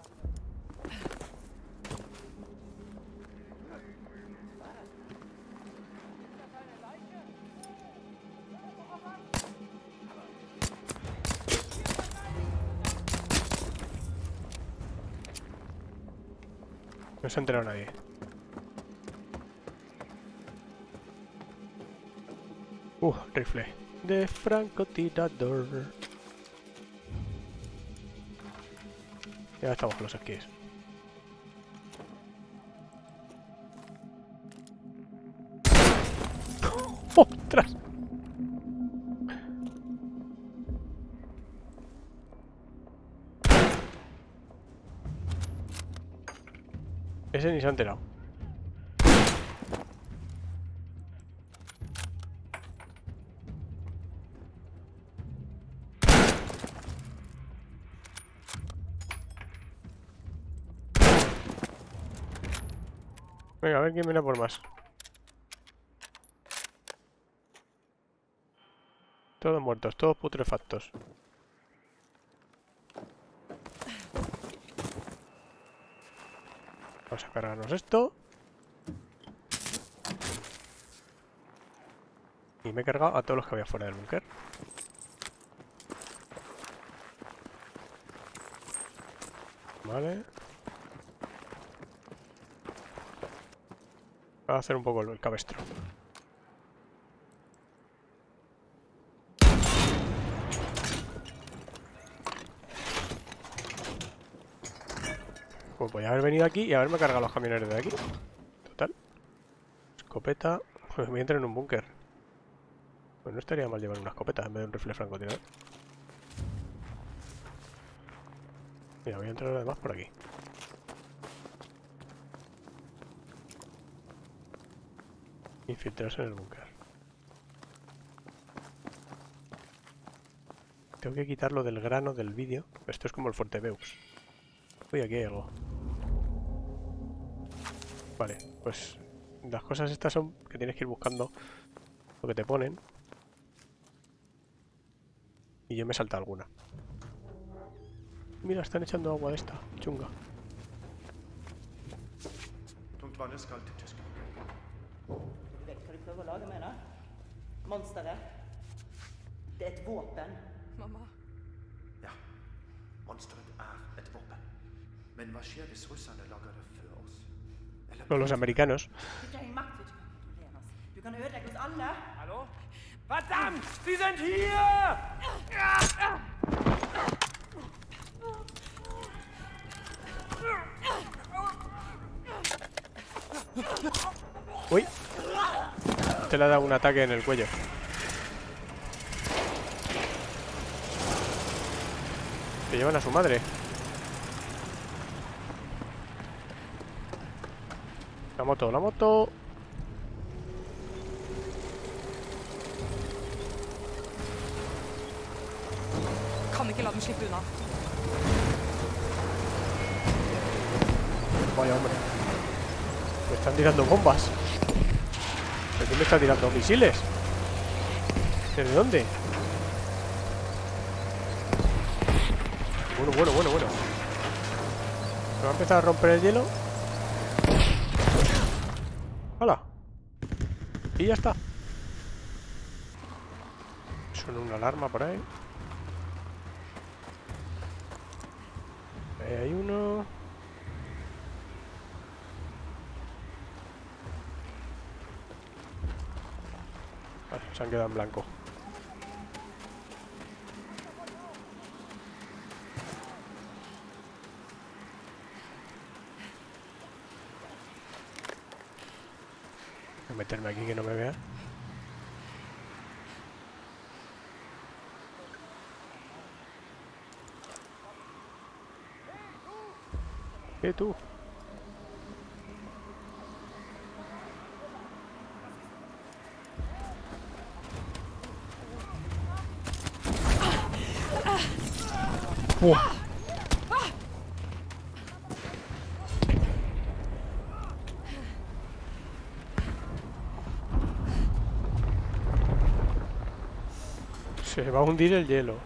No se ha enterado nadie. Uh, rifle. De francotirador. Ya estamos con los esquís. ¡Ostras! Ese ni se ha enterado. A ver quién viene por más. Todos muertos, todos putrefactos. Vamos a cargarnos esto. Y me he cargado a todos los que había fuera del búnker. Vale. A hacer un poco el cabestro. Pues voy a haber venido aquí y haberme cargado los camioneros de aquí. Total. Escopeta. Pues voy a entrar en un búnker. Pues no estaría mal llevar una escopeta en vez de un rifle francotirador. Mira, voy a entrar además por aquí. Infiltrarse en el búnker. Tengo que quitarlo del grano del vídeo. Esto es como el Fuerte Beus. Uy, aquí hay algo. Vale, pues las cosas estas son que tienes que ir buscando lo que te ponen. Y yo me salta alguna. Mira, están echando agua de esta, chunga. Prøver å lage med det? Monsteret. Det er et våpen. Mamma. Ja, monsteret er et våpen. Men hva skjer hvis russerne lager det før oss? Eller los americanos. Du trenger makt kan ødelegge oss alle. Hallo? Verdammt! De sind hier! Uy. Te le ha dado un ataque en el cuello. Te llevan a su madre. La moto, la moto. Vaya hombre. Me están tirando bombas. ¿De quién me está tirando misiles? ¿Desde dónde? Bueno, bueno, bueno, bueno. ¿Me va a empezar a romper el hielo? ¡Hala! Y ya está. Suena una alarma por ahí. Ahí hay uno. Se han quedado en blanco. Voy a meterme aquí que no me vea. ¿Qué tú? Se va a hundir el hielo.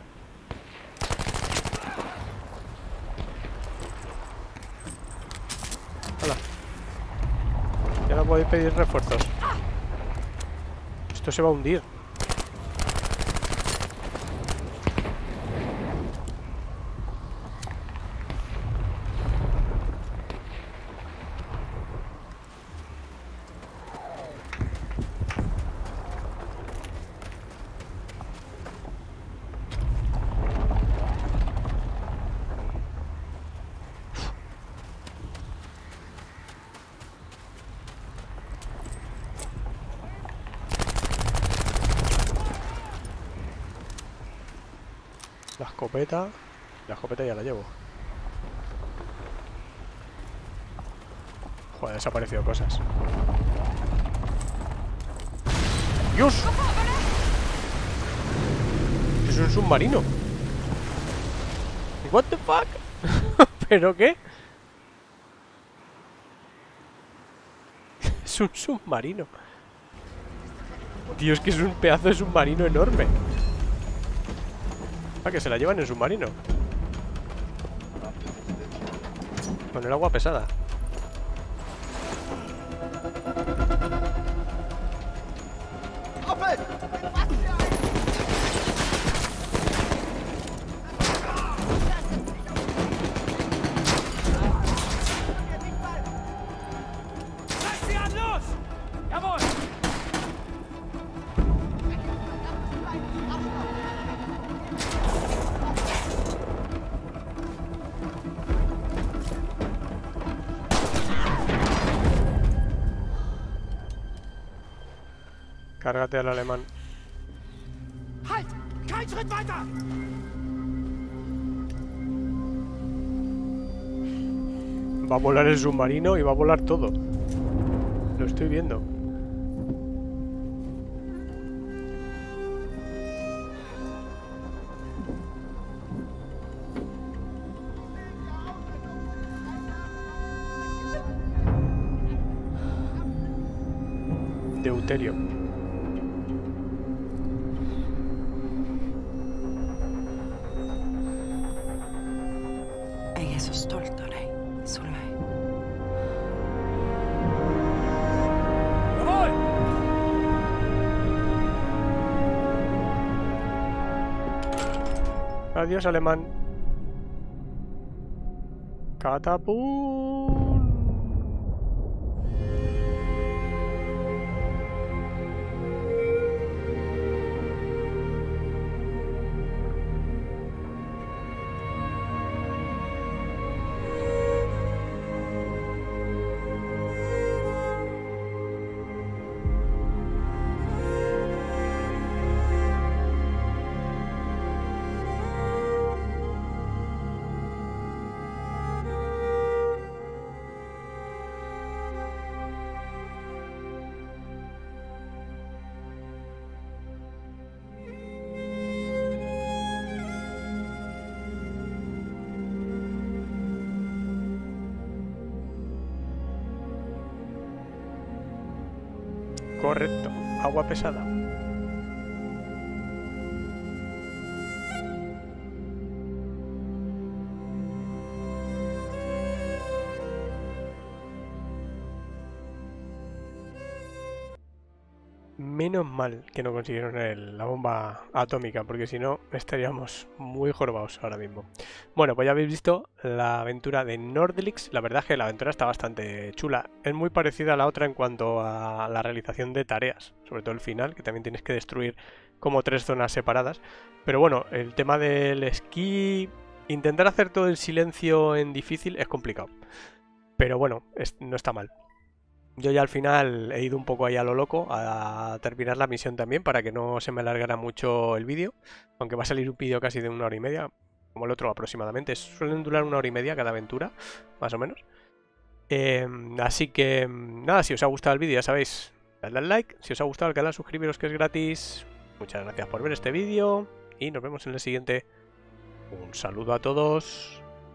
Hala. Ya no podéis pedir refuerzos. Esto se va a hundir. La La escopeta ya la llevo. Joder, ha desaparecido cosas. ¡Dios! Es un submarino. What the fuck? ¿Pero qué? es un submarino. Dios, que es un pedazo de submarino enorme. Ah, que se la llevan en submarino. Con el agua pesada. Al alemán. Halt! Kein Schritt weiter! Va a volar el submarino y va a volar todo. Lo estoy viendo. Alemán. Catapum. Agua pesada. Menos mal que no consiguieron la bomba atómica, porque si no estaríamos muy jorobados ahora mismo. Bueno, pues ya habéis visto la aventura de Nordelix. La verdad es que la aventura está bastante chula. Es muy parecida a la otra en cuanto a la realización de tareas, sobre todo el final, que también tienes que destruir como tres zonas separadas. Pero bueno, el tema del esquí, intentar hacer todo el silencio en difícil es complicado. Pero bueno, no está mal. Yo ya al final he ido un poco ahí a lo loco a terminar la misión también para que no se me alargara mucho el vídeo. Aunque va a salir un vídeo casi de una hora y media, como el otro aproximadamente. Suelen durar una hora y media cada aventura, más o menos. Eh, así que nada, si os ha gustado el vídeo ya sabéis, dadle al like. Si os ha gustado el canal, suscribiros que es gratis. Muchas gracias por ver este vídeo y nos vemos en el siguiente. Un saludo a todos.